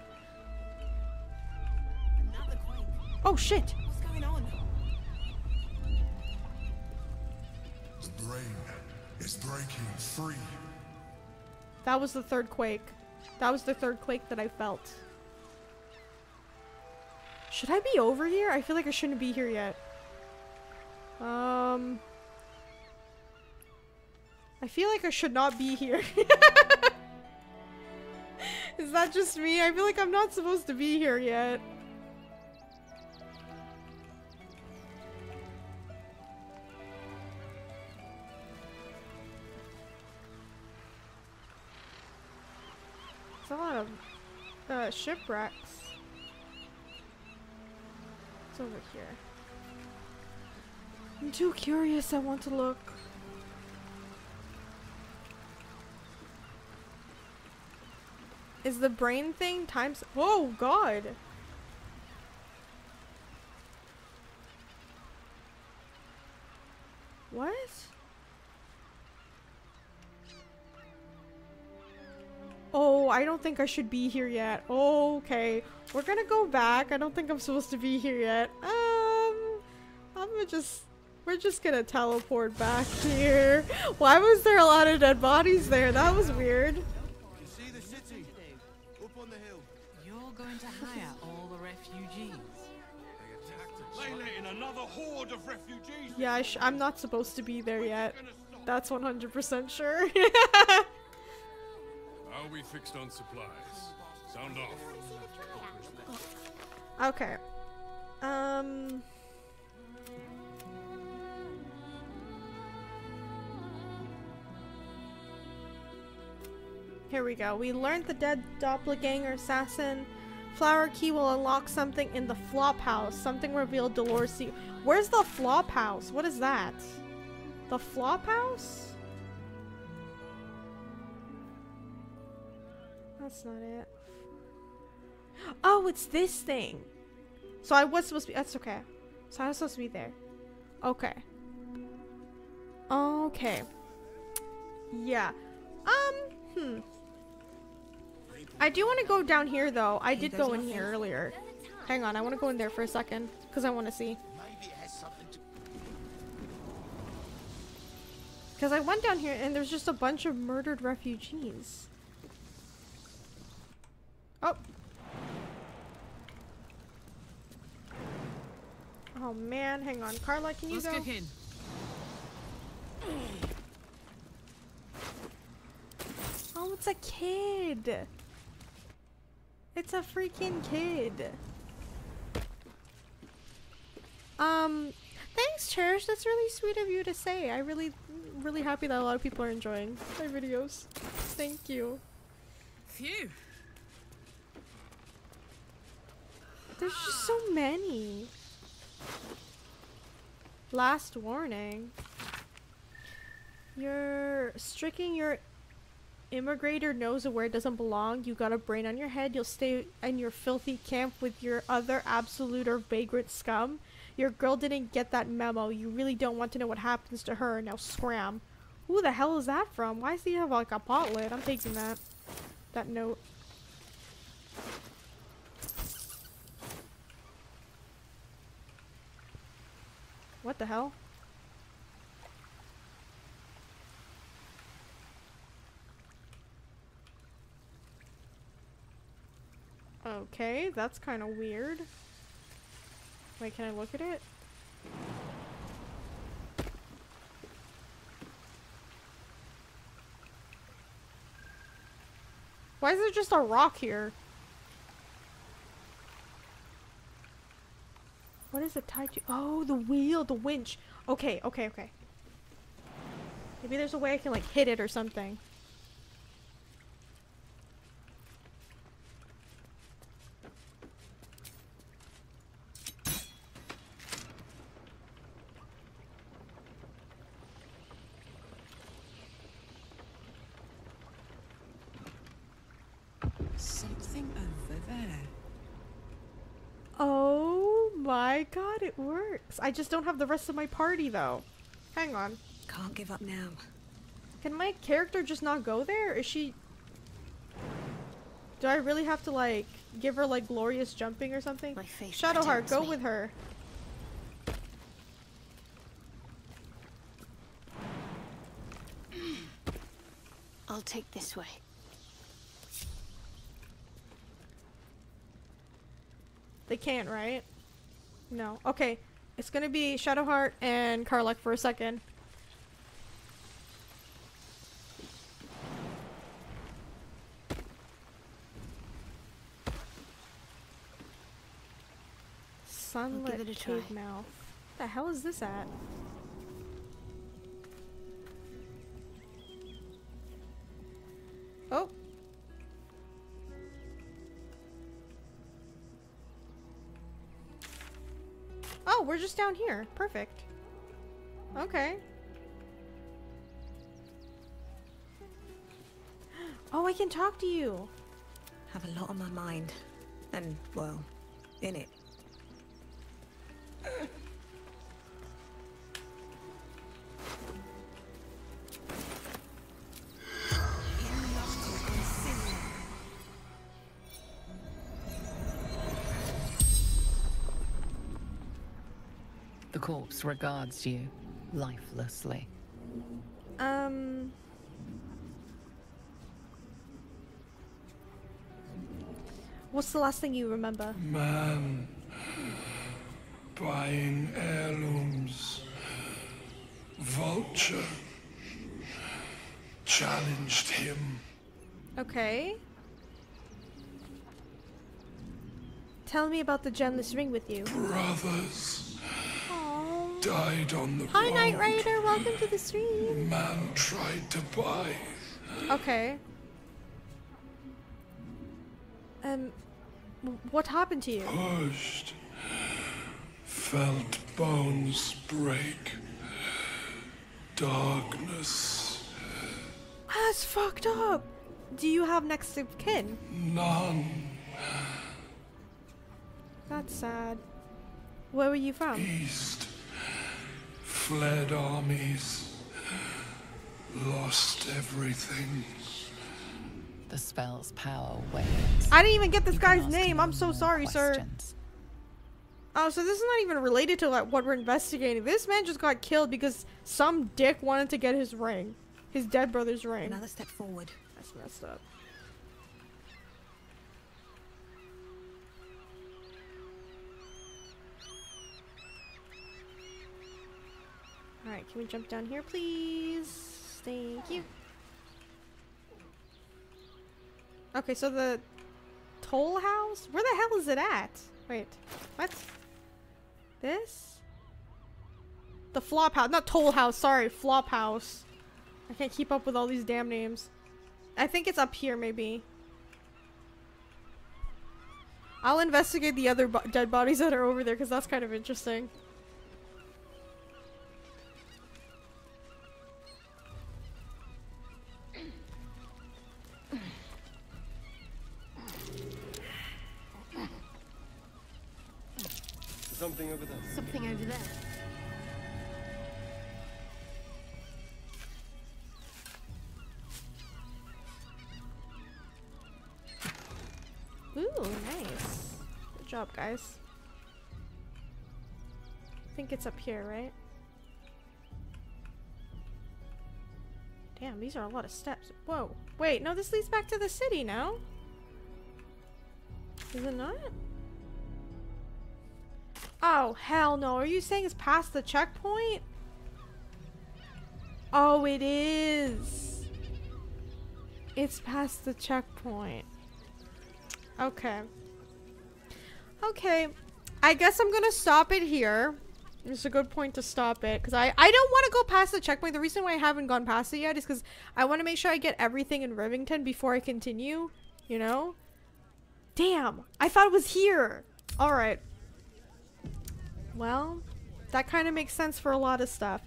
S1: Oh shit!
S34: What's going on?
S35: The brain is breaking free.
S1: That was the third quake. That was the third quake that I felt. Should I be over here? I feel like I shouldn't be here yet. Um... I feel like I should not be here. Is that just me? I feel like I'm not supposed to be here yet. It's a lot of uh, shipwrecks. It's over here. I'm too curious. I want to look. Is the brain thing times- Oh god! What? Oh, I don't think I should be here yet. Okay. We're gonna go back. I don't think I'm supposed to be here yet. Um, I'm gonna just- We're just gonna teleport back here. Why was there a lot of dead bodies there? That was weird.
S36: You're to hire all the refugees.
S27: Layla in another horde of refugees.
S1: Yeah, I sh I'm not supposed to be there yet. That's 100% sure.
S37: Are we fixed on supplies? Sound off.
S1: okay. Um. Here we go. We learned the dead doppelganger assassin. Flower key will unlock something in the flop house. Something revealed Dolores. Se- Where's the flop house? What is that? The flop house? That's not it. Oh, it's this thing. So I was supposed to be. That's okay. So I was supposed to be there. Okay. Okay. Yeah. Um. Hmm. I do want to go down here though. I did go in here earlier. Hang on. I want to go in there for a second because I want to see.
S27: Maybe it has something to
S1: Because I went down here and there's just a bunch of murdered refugees. Oh. Oh man, hang on. Karlach, can you
S36: Let's
S1: go?
S36: kick in.
S1: Oh, it's a kid. It's a freaking kid. Um, thanks, Cherish. That's really sweet of you to say. I really, really happy that a lot of people are enjoying my videos. Thank you.
S36: Phew.
S1: There's just so many. Last warning. You're striking your immigrator knows where it doesn't belong. You got a brain on your head. You'll stay in your filthy camp with your other absolute or vagrant scum. Your girl didn't get that memo. You really don't want to know what happens to her. Now scram. Who the hell is that from? Why does he have like a pot lid? I'm taking that. That note. What the hell? Okay, that's kind of weird. Wait, can I look at it? Why is there just a rock here? What is it tied to? Oh, the wheel, the winch. Okay, okay, okay. Maybe there's a way I can like hit it or something.
S36: Something over there.
S1: Oh my god, it I just don't have the rest of my party though. Hang on.
S11: Can't give up now.
S1: Can my character just not go there? Is she... Do I really have to like give her like glorious jumping or something?
S11: My faith
S1: Shadowheart, go
S11: me.
S1: with her.
S11: I'll take this way.
S1: They can't, right? No. Okay. It's gonna be Shadowheart and Karlach for a second. Sunlit
S11: it a
S1: cave
S11: try.
S1: mouth. The hell is this at? We're just down here. Perfect. Okay. Oh, I can talk to you.
S11: Have a lot on my mind. And, well, in it.
S7: Corpse regards you lifelessly.
S1: Um. What's the last thing you remember?
S35: Man buying heirlooms. Vulture challenged him.
S1: Okay. Tell me about the gemless ring with you.
S35: Brothers died on the
S1: High,
S35: road.
S1: Knight Rider. Welcome to the stream.
S35: Man tried to buy.
S1: Okay. Um, what happened to you?
S35: Pushed. Felt bones break. Darkness.
S1: That's fucked up. Do you have next of kin?
S35: None.
S1: That's sad. Where were you from?
S35: East. Fled armies. Lost everything.
S7: The spell's power wanes.
S1: I didn't even get this
S7: You
S1: guy's name. I'm so
S7: more
S1: sorry, sir. Oh, so this is not even related to like what we're investigating. This man just got killed because some dick wanted to get his ring, his dead brother's ring.
S11: Another step forward.
S1: That's messed up. Alright, can we jump down here, please? Thank you. Okay, so the toll house? Where the hell is it at? Wait, what? This? The flop house, not toll house, sorry, flop house. I can't keep up with all these damn names. I think it's up here, maybe. I'll investigate the other bo dead bodies that are over there, because that's kind of interesting. Guys. I think it's up here, right? Damn, these are a lot of steps. Whoa. Wait, no, this leads back to the city now. Is it not? Oh, hell no. Are you saying it's past the checkpoint? Oh, it is. It's past the checkpoint. Okay. Okay. I guess I'm gonna stop it here. It's a good point to stop it because I, I don't want to go past the checkpoint. The reason why I haven't gone past it yet is because I want to make sure I get everything in Rivington before I continue. You know? Damn. I thought it was here. Alright. Well, that kind of makes sense for a lot of stuff.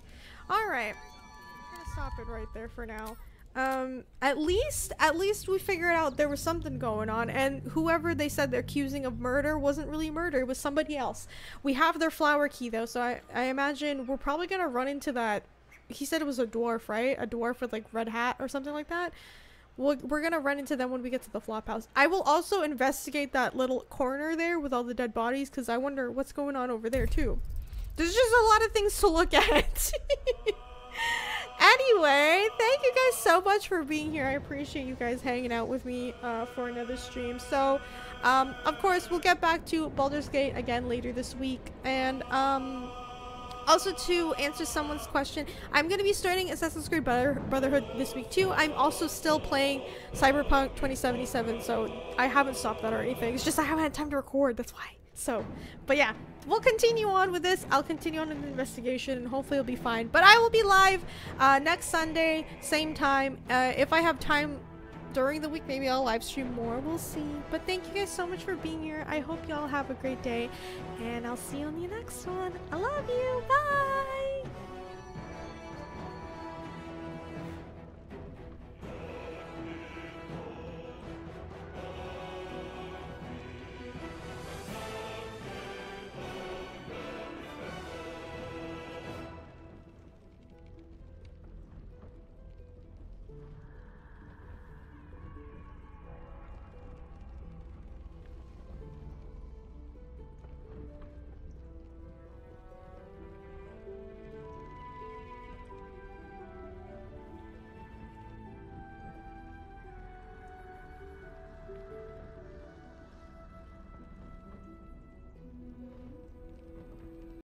S1: Alright. I'm gonna stop it right there for now. Um, at least, at least we figured out there was something going on, and whoever they said they're accusing of murder wasn't really murder, it was somebody else. We have their flower key though, so I, I imagine we're probably gonna run into that. He said it was a dwarf, right? A dwarf with like red hat or something like that. We'll, we're gonna run into them when we get to the flop house. I will also investigate that little corner there with all the dead bodies, because I wonder what's going on over there too. There's just a lot of things to look at. Anyway, thank you guys so much for being here. I appreciate you guys hanging out with me uh, for another stream. So, um, of course, we'll get back to Baldur's Gate again later this week. And, um, also to answer someone's question, I'm going to be starting Assassin's Creed Brother- Brotherhood this week too. I'm also still playing Cyberpunk 2077, so I haven't stopped that or anything. It's just I haven't had time to record, that's why. So, but yeah, we'll continue on with this. I'll continue on an investigation and hopefully it'll be fine. But I will be live uh, next Sunday, same time. Uh, if I have time during the week, maybe I'll live stream more. We'll see. But thank you guys so much for being here. I hope y'all have a great day. And I'll see you on the next one. I love you. Bye.